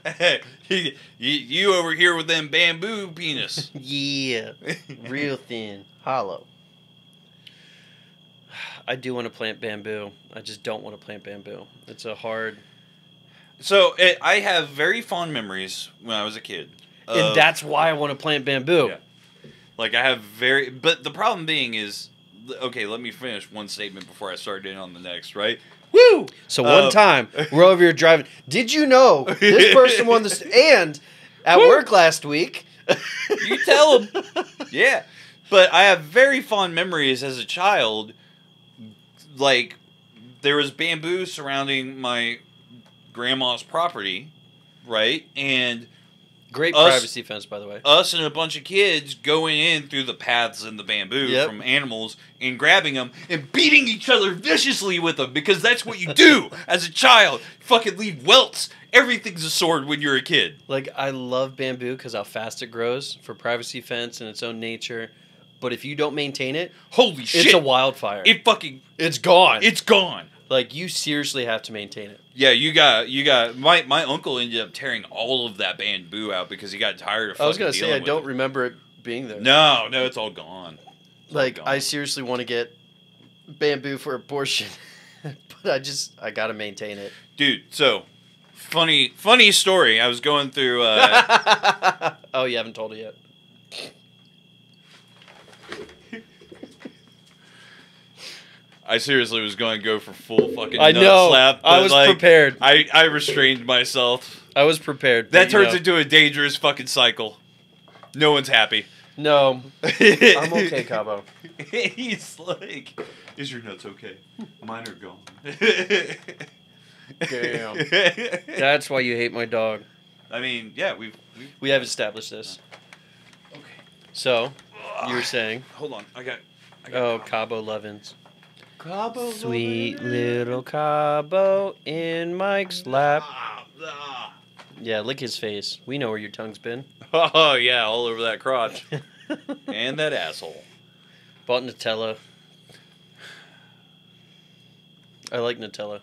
you, you over here with them bamboo penis. Yeah, real thin, hollow. I do want to plant bamboo. I just don't want to plant bamboo. It's a hard, So it, I have very fond memories when I was a kid. of- and that's why I want to plant bamboo. Yeah. Like I have very, but the problem being is, okay. Let me finish one statement before I start in on the next. Right? Woo! So one Uh, time we're over here driving. Did you know this person won this? And at Woo. work last week, You tell them. yeah, but I have very fond memories as a child. Like there was bamboo surrounding my grandma's property, right? And Great Us- privacy fence, by the way. us and a bunch of kids going in through the paths in the bamboo Yep. from animals and grabbing them and beating each other viciously with them because that's what you do as a child. Fucking leave welts. Everything's a sword when you're a kid. Like I love bamboo because how fast it grows for privacy fence and its own nature. But if you don't maintain it, Holy shit! it's a wildfire. it fucking it's gone. it's gone. Like you seriously have to maintain it. Yeah, you got you got my my uncle ended up tearing all of that bamboo out because he got tired of. I was gonna say I don't it. remember it being there. No, no, it's all gone. It's all like gone. I seriously want to get bamboo for a portion, but I just I gotta maintain it. dude. So funny, funny story. I was going through. Uh, oh, you haven't told it yet. I seriously was going to go for full fucking. I nut know. Slap, I but, was like, prepared. I I restrained myself. I was prepared. That turns know, into a dangerous fucking cycle. No one's happy. no. I'm okay, Cabo. He's like, "Is your nuts okay? Mine are gone." Damn. That's why you hate my dog. I mean, yeah, we've. we've We have established this. okay. So you were saying, Hold on, I got. I got oh, Cabo Lovins. Cabo Sweet little Cabo in Mike's lap. Ah, ah. Yeah, lick his face. We know where your tongue's been. Oh yeah, all over that crotch and that asshole. Bought Nutella. I like Nutella.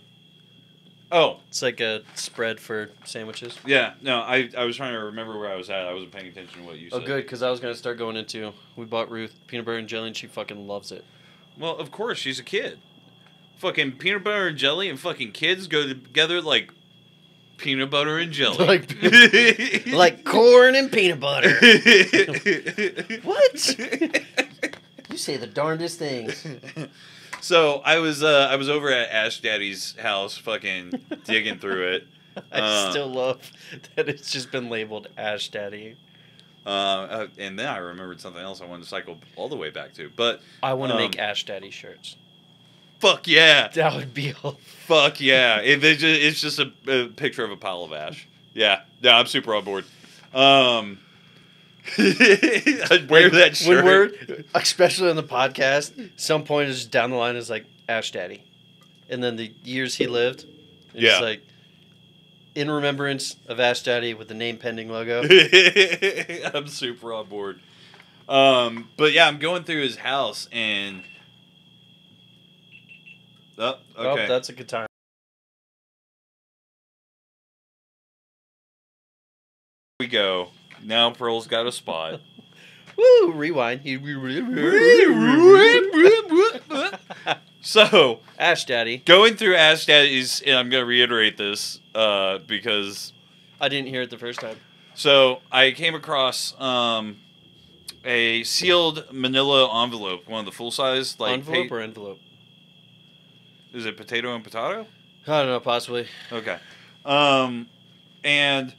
Oh, It's like a spread for sandwiches. yeah. No, I, I was trying to remember where I was at. I wasn't paying attention to what you said. Oh, good, because I was gonna start going into. We bought Ruth peanut butter and jelly, and she fucking loves it. Well, of course, she's a kid. Fucking peanut butter and jelly and fucking kids go together like peanut butter and jelly. Like- Like corn and peanut butter. What? You say the darndest things. so I was uh, I was over at Ash Daddy's house, fucking digging through it. I Uh. still love that it's just been labeled Ash Daddy. Uh, uh, and then I remembered something else I wanted to cycle all the way back to. But I want to Um, make Ash Daddy shirts. fuck yeah, That would be all. fuck yeah! It, it's just, it's just a, a picture of a pile of ash. Yeah, yeah, I'm super on board. Um, I'd wear that shirt. When we're, especially on the podcast, some point is down the line is like Ash Daddy, and then the years he lived, it's Yeah. like in remembrance of Ash Daddy with the name pending logo. I'm super on board. Um, but yeah, I'm going through his house and. Oh, okay. Oh, that's a guitar. we go. Now Pearl's got a spot. Woo! Rewind. so Ash Daddy. going through Ash Daddy's, and I'm gonna reiterate this uh, because I didn't hear it the first time. so I came across um, a sealed Manila envelope, one of the full size like envelope pa- or envelope? is it potato and potato? I don't know. Possibly. Okay. Um, and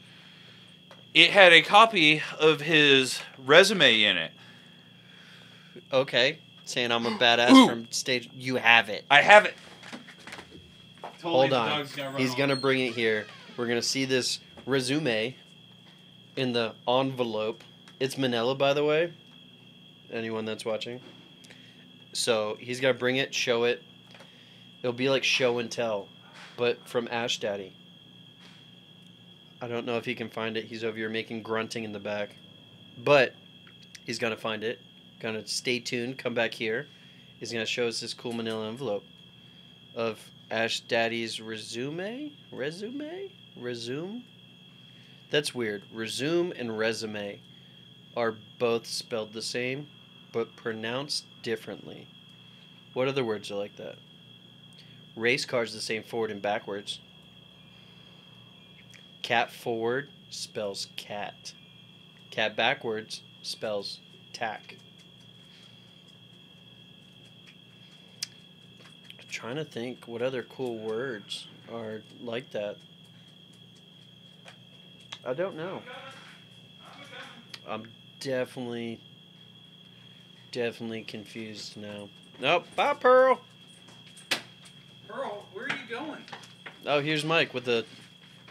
it had a copy of his resume in it. Okay. Saying I'm a badass Ooh. from stage. You have it. I have it. Hold on. He's gonna bring it here. We're gonna see this resume in the envelope. It's Manila, by the way. Anyone that's watching. So he's gonna bring it, show it. It'll be like show and tell, but from Ash Daddy. I don't know if he can find it. He's over here making grunting in the back, but he's gonna find it. Gonna stay tuned. Come back here. He's gonna show us this cool Manila envelope of Ash Daddy's resume? Resume? Resume? That's weird. Resume and resume are both spelled the same, but pronounced differently. What other words are like that? Race car's the same forward and backwards. Cat forward spells cat. Cat backwards spells tack. Trying to think what other cool words are like that. I don't know. I'm definitely, definitely confused now. Nope. Bye, Pearl. Pearl, where are you going? Oh, here's Mike with the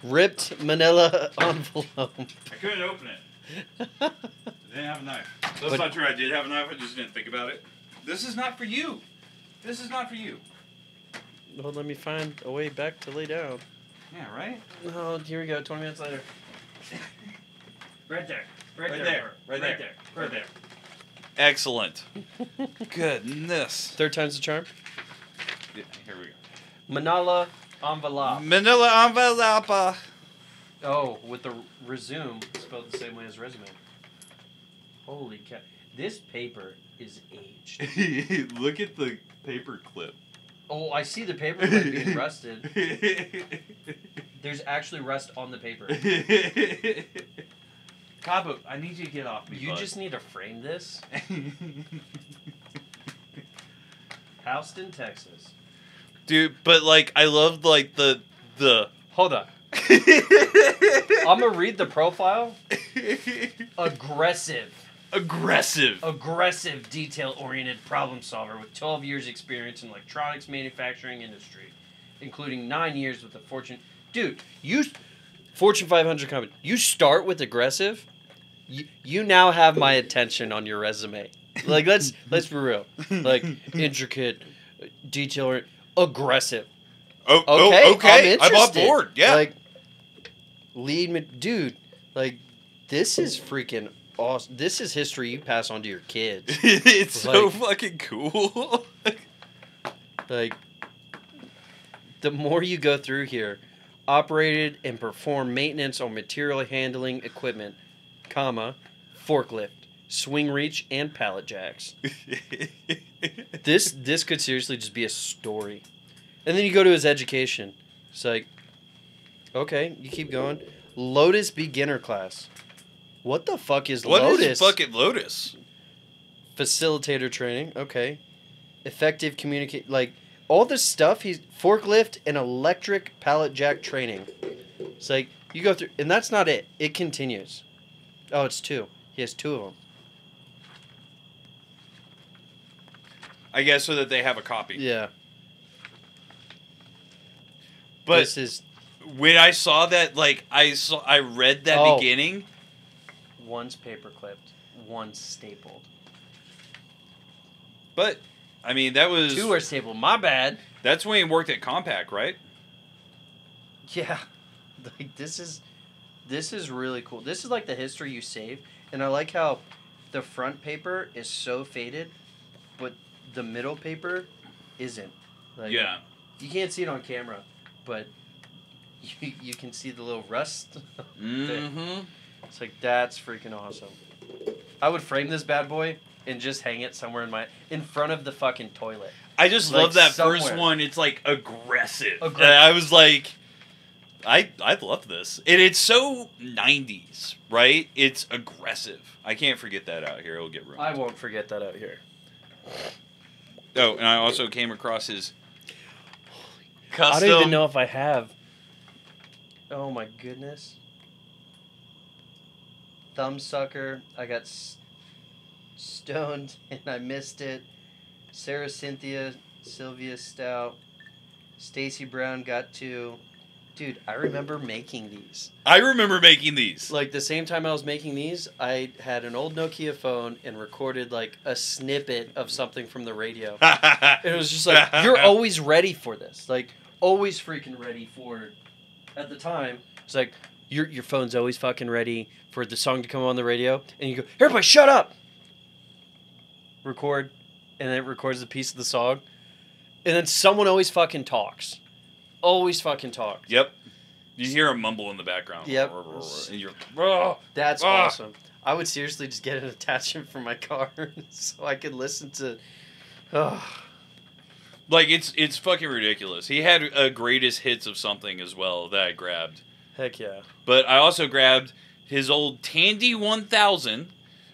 ripped manila envelope. I couldn't open it. I didn't have a knife. That's But- not true. I did have a knife. I just didn't think about it. This is not for you. This is not for you. Well, let me find a way back to lay down. Yeah, right? Oh, here we go. 20 minutes later. Right there. Right, Right there. there. Bert. Right there. there. Right there. Excellent. Goodness. Third time's the charm. Yeah, here we go. Manala envelope. Manila envelope. Oh, with the resume spelled the same way as resume. Holy cow. This paper is aged. Look at the paper clip. Oh, I see the paper like being rusted. There's actually rust on the paper. Cabo, I need you to get off me. You bud. just need to frame this. Houston, Texas. dude. But like, I loved like the the. Hold on. I'm gonna read the profile. Aggressive. Aggressive. aggressive, detail-oriented problem solver with 12 years experience in electronics manufacturing industry, including nine years with the Fortune. Dude, you Fortune 500 company. You start with aggressive. You, you now have my attention on your resume. Like let's let's be real. Like intricate, detail, aggressive. Oh, Okay, oh, okay. I'm I'm on board. Yeah. Like lead me, dude. Like this is freaking awesome. This is history you pass on to your kids. it's so fucking cool. Like the more you go through here, operated and perform maintenance on material handling equipment, comma, forklift, swing reach, and pallet jacks. This this could seriously just be a story. And then you go to his education. It's like, okay, you keep going. Lotus beginner class. What the fuck is What is Lotus? fucking Lotus? Facilitator training. Okay. Effective communicate like all this stuff. He's forklift and electric pallet jack training. It's like you go through, and that's not it. It continues. Oh, it's two. He has two of them. I guess so that they have a copy. Yeah. But this is when I saw that, like I saw, I read that Oh. beginning. One's paper clipped, one's stapled. But I mean, that was Two are stapled. My bad. that's when he worked at Compaq, right? Yeah, like this is this is really cool. This is like the history you save, and I like how the front paper is so faded, but the middle paper isn't. Like, yeah. you can't see it on camera, but you, you can see the little rust. Mm-hmm. It's like that's freaking awesome. I would frame this bad boy and just hang it somewhere in my in front of the fucking toilet. I just Like, love that first one. It's like aggressive. And I was like, I I love this, and it's so '90s, right? It's aggressive. I can't forget that out here. It'll get ruined. I won't forget that out here. Oh, and I also came across his I don't even know if I have. Oh my goodness. Thumbsucker. I got s- stoned and I missed it. Sarah Cynthia, Sylvia Stout, Stacy Brown got two. Dude, I remember making these. I remember making these. Like the same time I was making these, I had an old Nokia phone and recorded like a snippet of something from the radio. It was just like you're always ready for this, like always freaking ready for. it. At the time, it's like your your phone's always fucking ready for the song to come on the radio, and you go, "Everybody, shut up!" Record, and then it records a piece of the song, and then someone always fucking talks, always fucking talks. Yep. You hear a mumble in the background. Yep. And you're, oh. That's Ah. awesome. I would seriously just get an attachment for my car so I could listen to. Oh, Like it's it's fucking ridiculous. He had a greatest hits of something as well that I grabbed. Heck yeah! But I also grabbed his old Tandy 1000,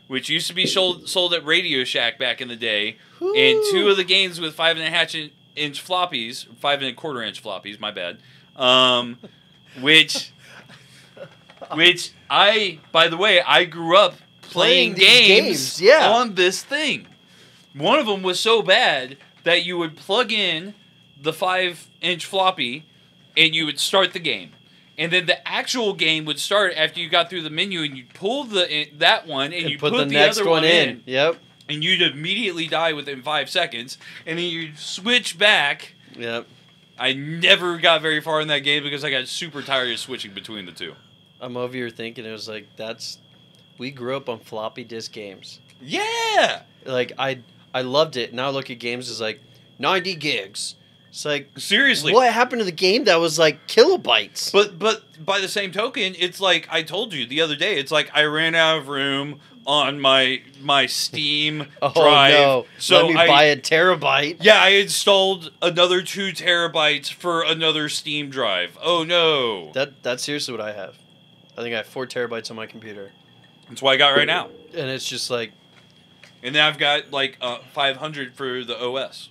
which used to be sold sold at Radio Shack back in the day, and two of the games with five and a half in- inch floppies, five and a quarter inch floppies. My bad. Um, which, which I, by the way, I grew up playing, Playing games, games, yeah. on this thing. One of them was so bad that you would plug in the five inch floppy, and you would start the game. And then the actual game would start after you got through the menu, and you'd pull the eh, that one, and, and you put, put, the, next other one in. in Yep. and you'd immediately die within five seconds, and then you'd switch back. Yep. I never got very far in that game because I got super tired of switching between the two. I'm over here thinking it was like that's we grew up on floppy disk games. Yeah, Like I I loved it. Now I look at games as like 90 gigs. It's like seriously. what happened to the game that was like kilobytes? But but by the same token, it's like I told you the other day. It's like I ran out of room on my my Steam oh drive. no! So Let me I, buy a terabyte. Yeah, I installed another two terabytes for another Steam drive. Oh no! That that's seriously what I have. I think I have four terabytes on my computer, That's what I got right now. and it's just like And then I've got like uh, 500 for the OS.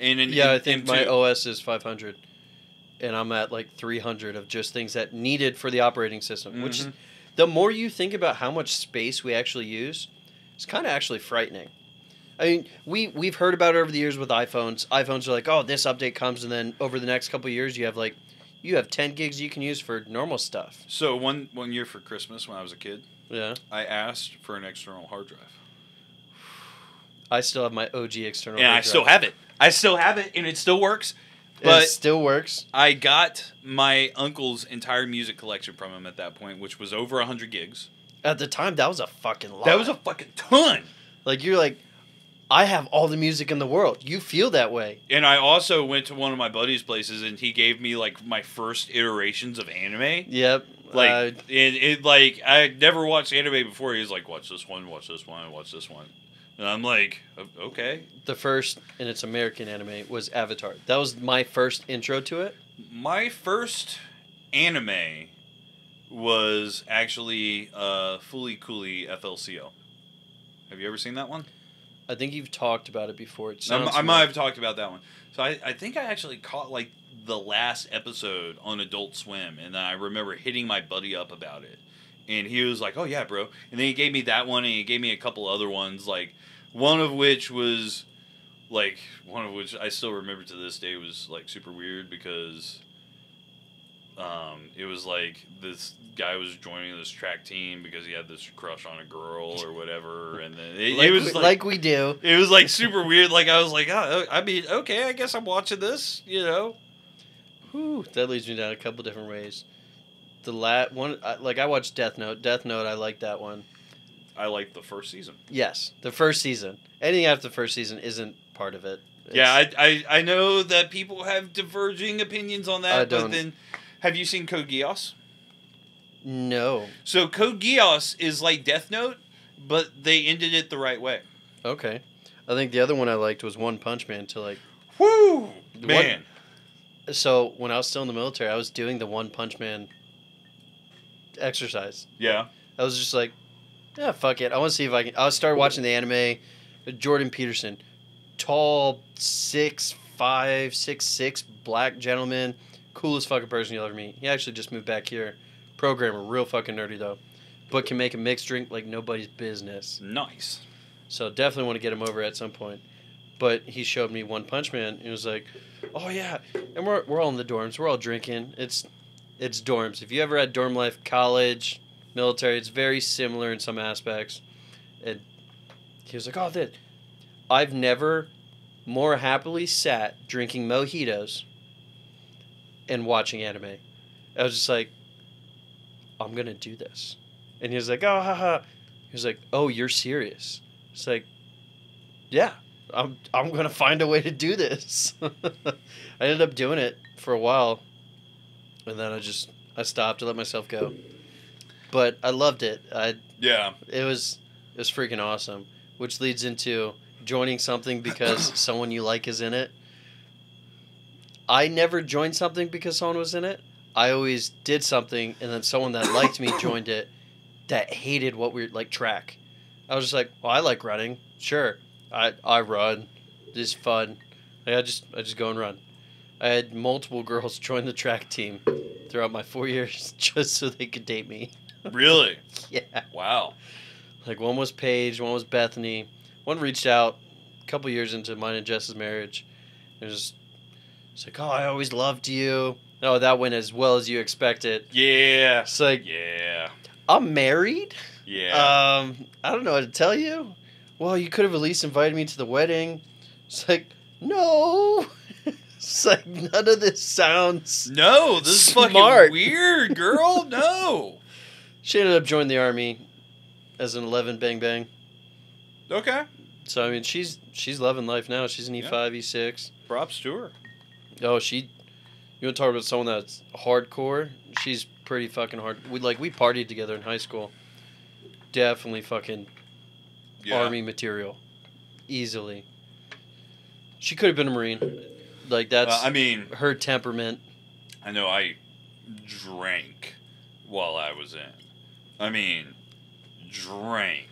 And an yeah, I think M2. my OS is 500, and I'm at like 300 of just things that needed for the operating system. Which, Mhm. the more you think about how much space we actually use, it's kind of actually frightening. I mean, we we've heard about it over the years with iPhones. iPhones are like, oh, this update comes, and then over the next couple of years, you have like, you have 10 gigs you can use for normal stuff. So one one year for Christmas when I was a kid, Yeah, I asked for an external hard drive. I still have my OG external. And I hard still have it. I still have it and it still works. But it still works. I got my uncle's entire music collection from him at that point, which was over 100 gigs. At the time, that was a fucking lot. That was a fucking ton. like you're like I have all the music in the world. You feel that way. And I also went to one of my buddy's places, and he gave me like my first iterations of anime. Yep. Like uh, it, it, like I never watched anime before. He was like, "Watch this one, watch this one, watch this one," and I'm like, "Okay." the first, and it's American anime, was Avatar. That was my first intro to it. My first anime was actually uh, Fooly Cooly FLCL. Have you ever seen that one? I think you've talked about it before. It I, sounds I might familiar. have talked about that one. So I, I think I actually caught like the last episode on Adult Swim, and I remember hitting my buddy up about it, and he was like, "Oh yeah, bro," and then he gave me that one, and he gave me a couple other ones, like one of which was like one of which I still remember to this day was like super weird because um, it was like this guy was joining this track team because he had this crush on a girl or whatever, and then it, like, it was like, like we do. it was like super weird. Like I was like, oh, I mean, okay, I guess I'm watching this. You know, Whew, that leads me down a couple different ways. The la one, I, like I watched Death Note. Death Note, I like that one. I like the first season. Yes, the first season. Anything after the first season isn't part of it. yeah, I, I I know that people have diverging opinions on that, I but don't. then have you seen Code Geass? no. So Code Geass is like Death Note, but they ended it the right way. Okay, I think the other one I liked was One Punch Man. To like, Woo, The man. so when I was still in the military, I was doing the One Punch Man exercise. Yeah. I was just like, yeah, fuck it. I want to see if I can. I started watching the anime. Uh, Jordan Peterson, tall, six five, six six, black gentleman, coolest fucking person you'll ever meet. He actually just moved back here. Programmer, real fucking nerdy though, but can make a mixed drink like nobody's business. Nice. So definitely want to get him over at some point. But he showed me One Punch Man. He was like, "Oh yeah," and we're we're all in the dorms. We're all drinking. It's it's dorms. If you ever had dorm life, college, military, it's very similar in some aspects. And he was like, "Oh, that I've never more happily sat drinking mojitos and watching anime." I was just like, "I'm gonna do this," and he was like, "Oh, haha." He was like, "Oh, you're serious?" It's like, "Yeah, I'm I'm gonna find a way to do this." I ended up doing it for a while, and then I just I stopped to let myself go. But I loved it. I Yeah. it was it was freaking awesome. Which leads into joining something because someone you like is in it. I never joined something because someone was in it. I always did something and then someone that liked me joined it that hated what we were like track. I was just like, Well, I like running. Sure. I I run. It's fun. Like, I just I just go and run. I had multiple girls join the track team throughout my four years just so they could date me. Really? Yeah. Wow. Like one was Paige, one was Bethany. One reached out a couple years into mine and Jess's marriage. It was it's like, oh, I always loved you. Oh, that went as well as you expected. Yeah. It's like Yeah. I'm married. Yeah. Um, I don't know what to tell you. Well, you could have at least invited me to the wedding. It's like, no. it's like none of this sounds. no, this is fucking smart. weird, girl. No. She ended up joining the army as an 11 bang bang. Okay. So I mean, she's she's loving life now. She's an E five, E six. Props to her. Oh, she. You want to talk about someone that's hardcore? She's pretty fucking hard. We like we partied together in high school. Definitely fucking Yeah. army material, easily. She could have been a marine. Like that's Uh, I mean, her temperament. I know I drank while I was in. I mean, drank.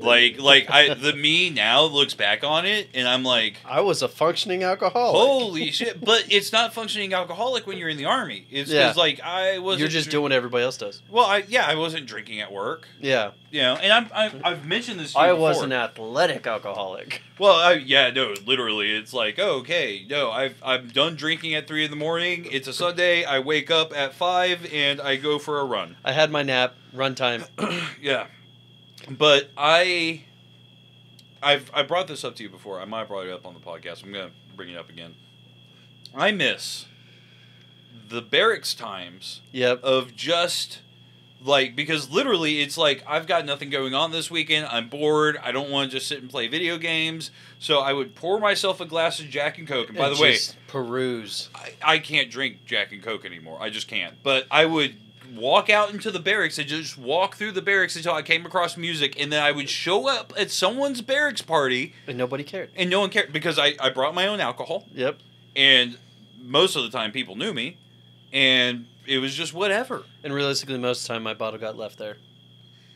Like, like I the me now looks back on it and I'm like, I was a functioning alcoholic. holy shit! But it's not functioning alcoholic when you're in the army. It's Yeah. like I was. You're just doing what everybody else does. Well, I yeah, I wasn't drinking at work. Yeah, You know, and I'm, I'm I've mentioned this. To you I before. was an athletic alcoholic. Well, I, yeah, no, literally, it's like, oh, okay, no, I've I'm done drinking at three in the morning. It's a Sunday. I wake up at five and I go for a run. I had my nap, run time. yeah, but I, I've I brought this up to you before. I might have brought it up on the podcast. I'm gonna bring it up again. I miss the barracks times Yep. of just Like because literally it's like I've got nothing going on this weekend. I'm bored. I don't want to just sit and play video games. So I would pour myself a glass of Jack and Coke. And by And the way, peruse. I, I can't drink Jack and Coke anymore. I just can't. But I would walk out into the barracks and just walk through the barracks until I came across music, and then I would show up at someone's barracks party, And nobody cared. and no one cared because I, I brought my own alcohol, Yep. and most of the time people knew me, and it was just whatever. And realistically, most of the time, my bottle got left there.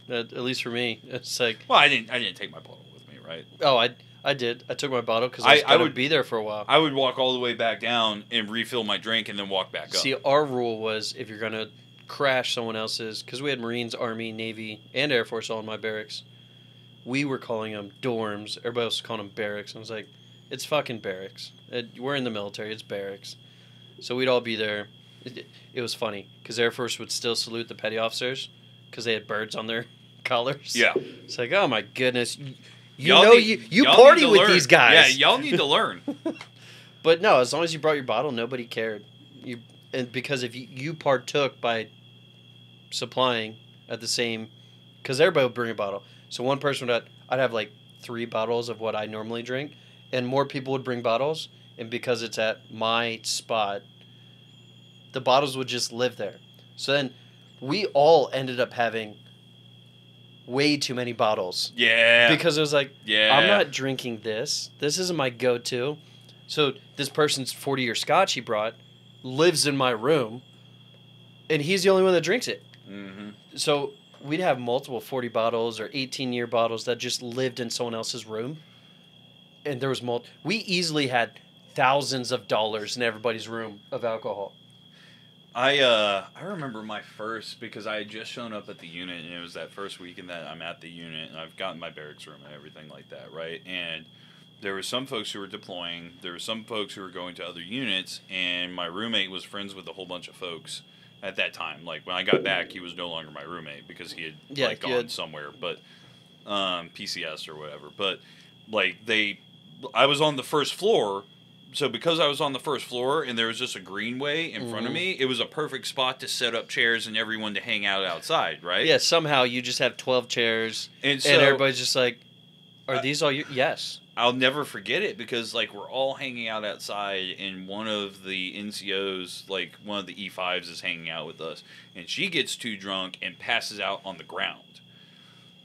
At, at least for me, it's like, Well, I didn't I didn't take my bottle with me, right? oh, I I did. I took my bottle because I, I- I would- be there for a while. I would walk all the way back down and refill my drink, and then walk back up. See, our rule was if you're gonna crash someone else's, because we had Marines, Army, Navy, and Air Force all in my barracks. We were calling them dorms. Everybody else was calling them barracks. I was like, it's fucking barracks. It, we're in the military. It's barracks. So we'd all be there. It, it was funny because Air Force would still salute the petty officers because they had birds on their collars. yeah, It's like, oh my goodness, you, Y'all know need- you you party with learn. these guys. Yeah, y'all need to learn. But no, as long as you brought your bottle, nobody cared. You and because if you, you partook by supplying at the same, because everybody would bring a bottle. So one person would, have, I'd have like three bottles of what I normally drink, and more people would bring bottles. And because it's at my spot, the bottles would just live there. So then, we all ended up having way too many bottles Yeah, because it was like yeah. I'm not drinking this. This isn't my go-to. So this person's 40 year scotch he brought lives in my room, and he's the only one that drinks it. Hmm So we'd have multiple 40 bottles or 18 year bottles that just lived in someone else's room, and there was mul. We easily had thousands of dollars in everybody's room of alcohol. I uh I remember my first because I had just shown up at the unit and it was that first weekend that I'm at the unit and I've gotten my barracks room and everything like that, right? And there were some folks who were deploying, there were some folks who were going to other units, and my roommate was friends with a whole bunch of folks at that time. Like when I got back, he was no longer my roommate because he had Yeah, like gone had- somewhere, but um, PCS or whatever. But like they, I was on the first floor, so because I was on the first floor and there was just a greenway in front of Mhm. me, it was a perfect spot to set up chairs and everyone to hang out outside, right? Yeah, somehow you just have 12 chairs, And so and everybody's just like, "Are these all you?" Yes. I'll never forget it because like we're all hanging out outside and one of the NCOs, like one of the E5s is hanging out with us and she gets too drunk and passes out on the ground.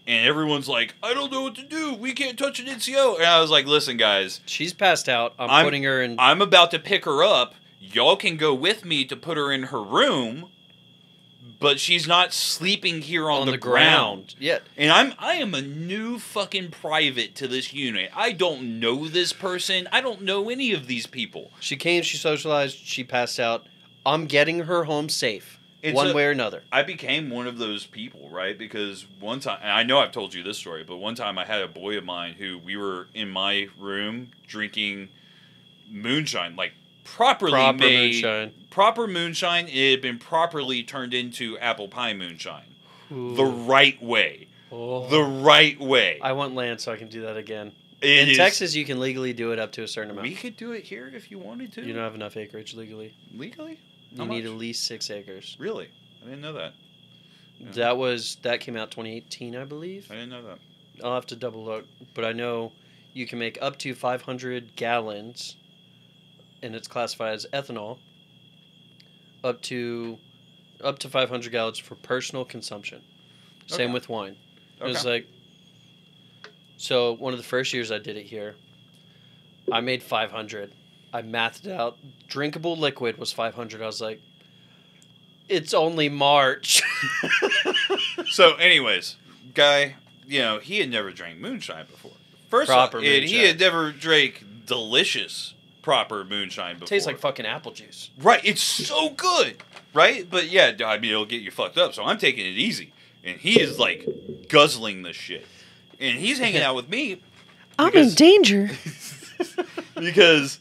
And everyone's like, I don't know what to do. We can't touch an NCO. And I was like, listen, guys, She's passed out. I'm, I'm- putting her in. I'm about to pick her up. Y'all can go with me to put her in her room, but she's not sleeping here on, the, ground. Yeah, And I'm I am a new fucking private to this unit. I don't know this person. I don't know any of these people. she came. She socialized. She passed out. I'm getting her home safe, It's one a- way or another. I became one of those people, right? Because one time, and I know I've told you this story, but one time I had a boy of mine who we were in my room drinking moonshine, like properly Proper made, moonshine. Proper moonshine. It had been properly turned into apple pie moonshine, the right way, Oh. the right way. I want land so I can do that again. It in is- Texas, you can legally do it up to a certain amount. we could do it here if you wanted to. You don't have enough acreage legally. legally. You How need at least six acres. Really? I didn't know that. Yeah. That was that came out 2018, I believe. I didn't know that. I'll have to double look, but I know you can make up to 500 gallons, and it's classified as ethanol. Up to, up to 500 gallons for personal consumption. Same with wine. It Okay. was like, so one of the first years I did it here, I made 500. I mathed it out. Drinkable liquid was 500. I was like, it's only March. so, anyways, guy, you know, he had never drank moonshine before. First Proper off, and he had never drank delicious proper moonshine before. Tastes like fucking apple juice. right. It's so good, right? But yeah, I mean, it'll get you fucked up. So I'm taking it easy, and he is like guzzling this shit, and he's hanging out with me I'm in danger. because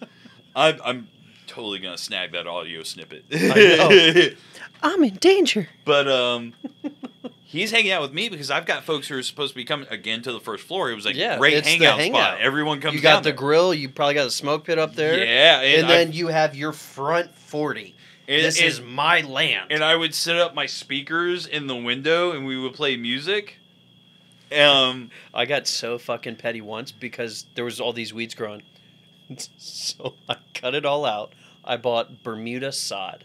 I'm, I'm totally gonna snag that audio snippet. I I'm in danger. But um, he's hanging out with me because I've got folks who are supposed to be coming again to the first floor. It was like Yeah, great hangout, hangout. spot. Everyone comes. you got the there. grill. You probably got a smoke pit up there. Yeah, And, and, then you have your front 40. And- this is my land. and I would set up my speakers in the window and we would play music. Um, I got so fucking petty once because there was all these weeds growing. So I cut it all out. I bought Bermuda sod.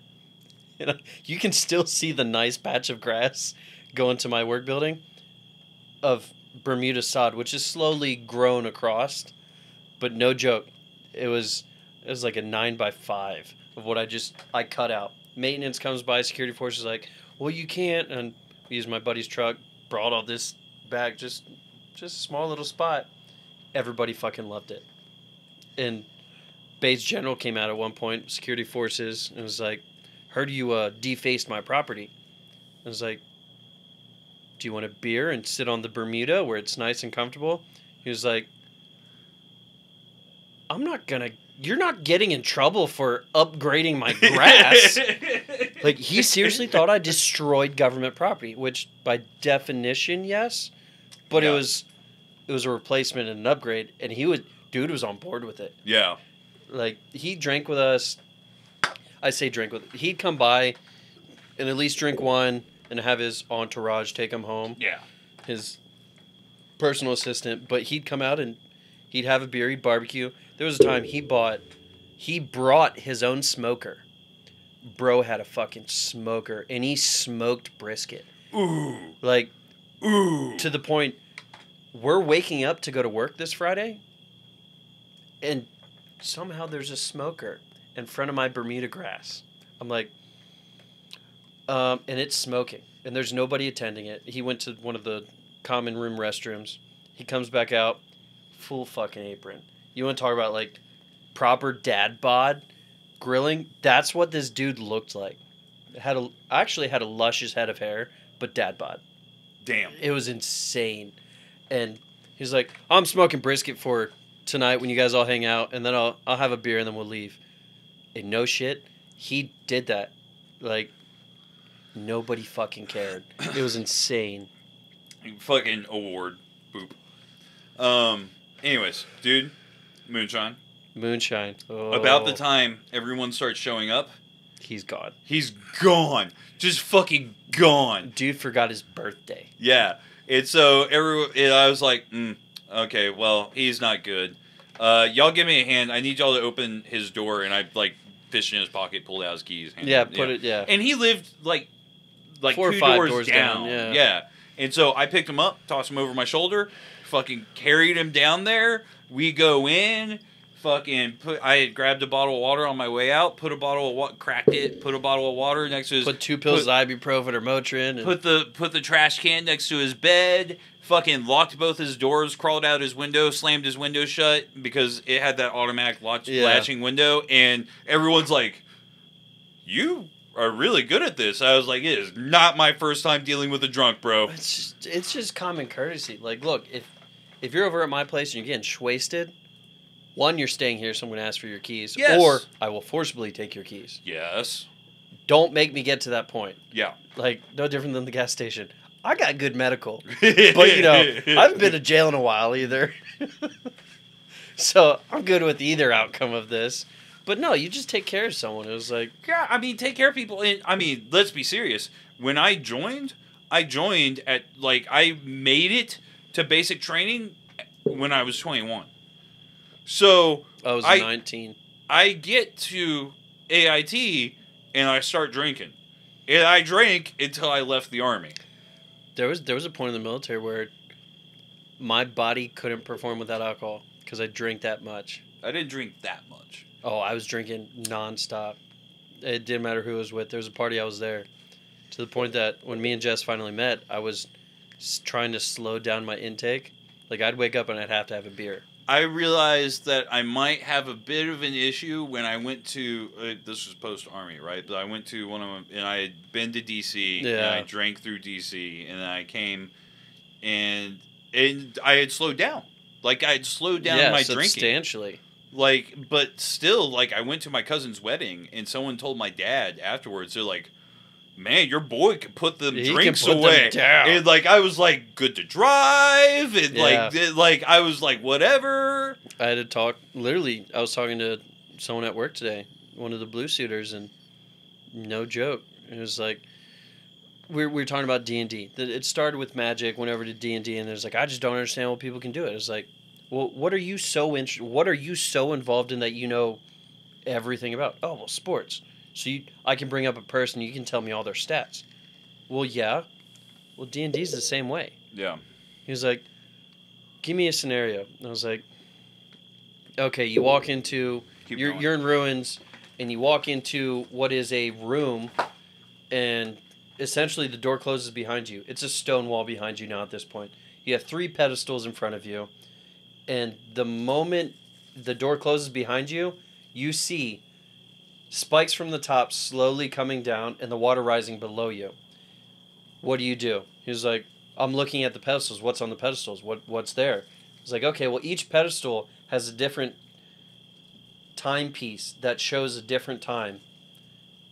And I- you can still see the nice patch of grass going to my work building of Bermuda sod, which is slowly grown across. But no joke, it was it was like a nine by five of what I just I cut out. Maintenance comes by, security force is like, well you can't, and we used my buddy's truck, brought all this back, just just a small little spot. Everybody fucking loved it. And Bates General came out at one point, security forces, and was like, heard you uh, defaced my property. I was like, do you want a beer and sit on the Bermuda where it's nice and comfortable? He was like, I'm not gonna. You're not getting in trouble for upgrading my grass. like he seriously thought I destroyed government property, which by definition, yes, but it was it was a replacement and an upgrade, and he was dude was on board with it. yeah. Like he drank with us. I say drink with. He'd come by, and at least drink one, and have his entourage take him home Yeah. his personal assistant, but he'd come out and he'd have a beer, he'd barbecue. There was a time he bought, he brought his own smoker. Bro had a fucking smoker and he smoked brisket. Ooh. Like, Ooh. to the point, we're waking up to go to work this Friday and somehow there's a smoker in front of my Bermuda grass. I'm like, um, and it's smoking, and there's nobody attending it. He went to one of the common room restrooms. He comes back out, full fucking apron. You want to talk about like proper dad bod grilling? That's what this dude looked like. Had a actually had a luscious head of hair, but dad bod. Damn. It was insane. And he's like, I'm smoking brisket for tonight when you guys all hang out, and then I'll I'll have a beer and then we'll leave. And no shit, he did that. Like nobody fucking cared. It was insane. Fucking award. Boop. Um. Anyways, dude, moonshine. Moonshine. Oh, About the time everyone starts showing up, he's gone. he's gone. Just fucking gone. Dude forgot his birthday. Yeah. And so every and I was like, mm, okay, well, he's not good. Uh, y'all give me a hand. I need y'all to open his door. And I like fished in his pocket, pulled out his keys. handed Yeah, put it. Yeah. And he lived like like Four or two five doors, doors down. down, yeah. And so I picked him up, tossed him over my shoulder, fucking carried him down there. We go in, fucking put. I had grabbed a bottle of water on my way out, put a bottle of what, cracked it, put a bottle of water next to his. Put two pills put- of ibuprofen or Motrin. And put the put the trash can next to his bed. Fucking locked both his doors, crawled out his window, slammed his window shut because it had that automatic latch, Yeah. latching window, and everyone's like, "You are really good at this." I was like, "It is not my first time dealing with a drunk, bro." It's just, it's just common courtesy. Like, look, if if you're over at my place and you're getting wasted, one, you're staying here, so I'm going to ask for your keys, Yes. or I will forcibly take your keys. Yes. Don't make me get to that point. Yeah. Like, no different than the gas station. I got good medical, but you know, I haven't been to jail in a while either. so I'm good with either outcome of this. But no, you just take care of someone. It was like, Yeah, I mean, take care of people. And I mean, let's be serious. When I joined, I joined at like I made it to basic training when I was 21. So oh, I was I- 19. I get to AIT and I start drinking, and I drank until I left the army. There was there was a point in the military where my body couldn't perform without alcohol because I drank that much. I didn't drink that much. Oh, I was drinking nonstop. It didn't matter who I was with. There was a party I was there, to the point that when me and Jess finally met, I was trying to slow down my intake. Like I'd wake up and I'd have to have a beer. I realized that I might have a bit of an issue when I went to uh, this was post army, right? But I went to one of them, and I had been to DC, and Yeah. I drank through DC, and then I came, and and I had slowed down, like I had slowed down yeah, my drinking, substantially. Like, but still, like I went to my cousin's wedding, and someone told my dad afterwards, they're like. Man, your boy can put them He drinks put them away. down. And like I was like good to drive, and Yeah. like like I was like whatever. I had to talk. Literally, I was talking to someone at work today, one of the blue suiters, and no joke. It was like we we were talking about D and D. It started with Magic, went over to D and D, and there's like I just don't understand what people can do it. It's like, well, what are you so interested? What are you so involved in that you know everything about? Oh, well, sports. So you, I can bring up a person, you can tell me all their stats. Well, yeah. Well, D and D's the same way. Yeah. He was like, "Give me a scenario." And I was like, "Okay, you walk into Keep you're going. you're in ruins, and you walk into what is a room, and essentially the door closes behind you. It's a stone wall behind you now at this point. You have three pedestals in front of you, and the moment the door closes behind you, you see spikes from the top slowly coming down and the water rising below you. What do you do? He was like, I'm looking at the pedestals. What's on the pedestals? What what's there? It's like, okay, well each pedestal has a different timepiece that shows a different time.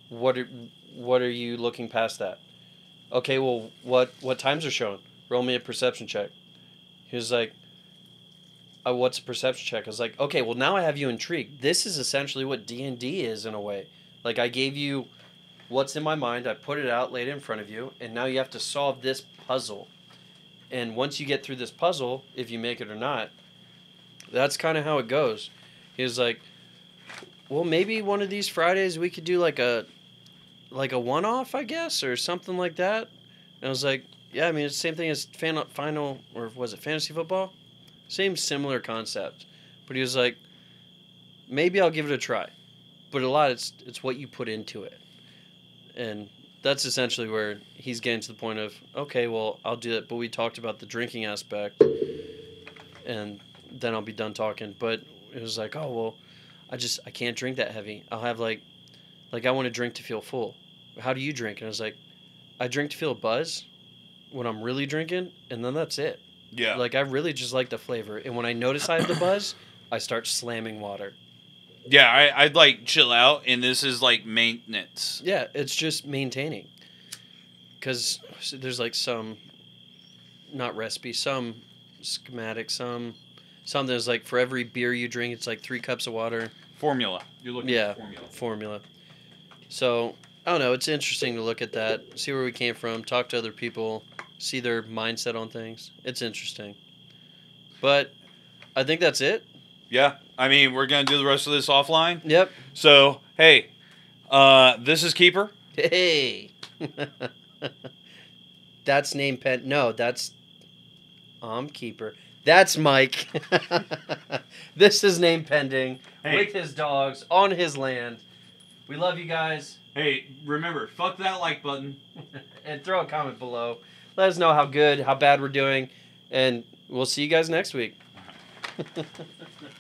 What are what are you looking past that? Okay, well what what times are shown? Roll me a perception check. He was like, what's a perception check? I was like, okay, well now I have you intrigued. This is essentially what D and D is in a way. Like I gave you what's in my mind, I put it out, laid it in front of you, and now you have to solve this puzzle. And once you get through this puzzle, if you make it or not, that's kind of how it goes. He was like, well, maybe one of these Fridays we could do like a like a one off, I guess, or something like that. And I was like, yeah, I mean it's the same thing as final or was it fantasy football? Same similar concept. But he was like, maybe I'll give it a try. But a lot it's it's what you put into it. And that's essentially where he's getting to the point of, okay, well, I'll do it, but we talked about the drinking aspect and then I'll be done talking. But it was like, oh well, I just I can't drink that heavy. I'll have like like I want to drink to feel full. How do you drink? And I was like, I drink to feel a buzz when I'm really drinking, and then that's it. Yeah. Like I really just like the flavor, and when I notice I have the buzz, I start slamming water. yeah, I, I'd like chill out, and this is like maintenance. Yeah, it's just maintaining. Because there's like some, not recipe, some schematic, some, some there's like for every beer you drink, it's like three cups of water. Formula. You're looking Yeah. at formula. formula. So I don't know. It's interesting to look at that, see where we came from, talk to other people, see their mindset on things. It's interesting. But I think that's it. Yeah. I mean, we're gonna do the rest of this offline. Yep. So, hey, uh, this is Keeper. Hey. that's name pen. No, that's I'm keeper. That's Mike. this is name pending Hey. with his dogs on his land. We love you guys. Hey, remember, fuck that like button. and throw a comment below. Let us know how good, how bad we're doing, and we'll see you guys next week.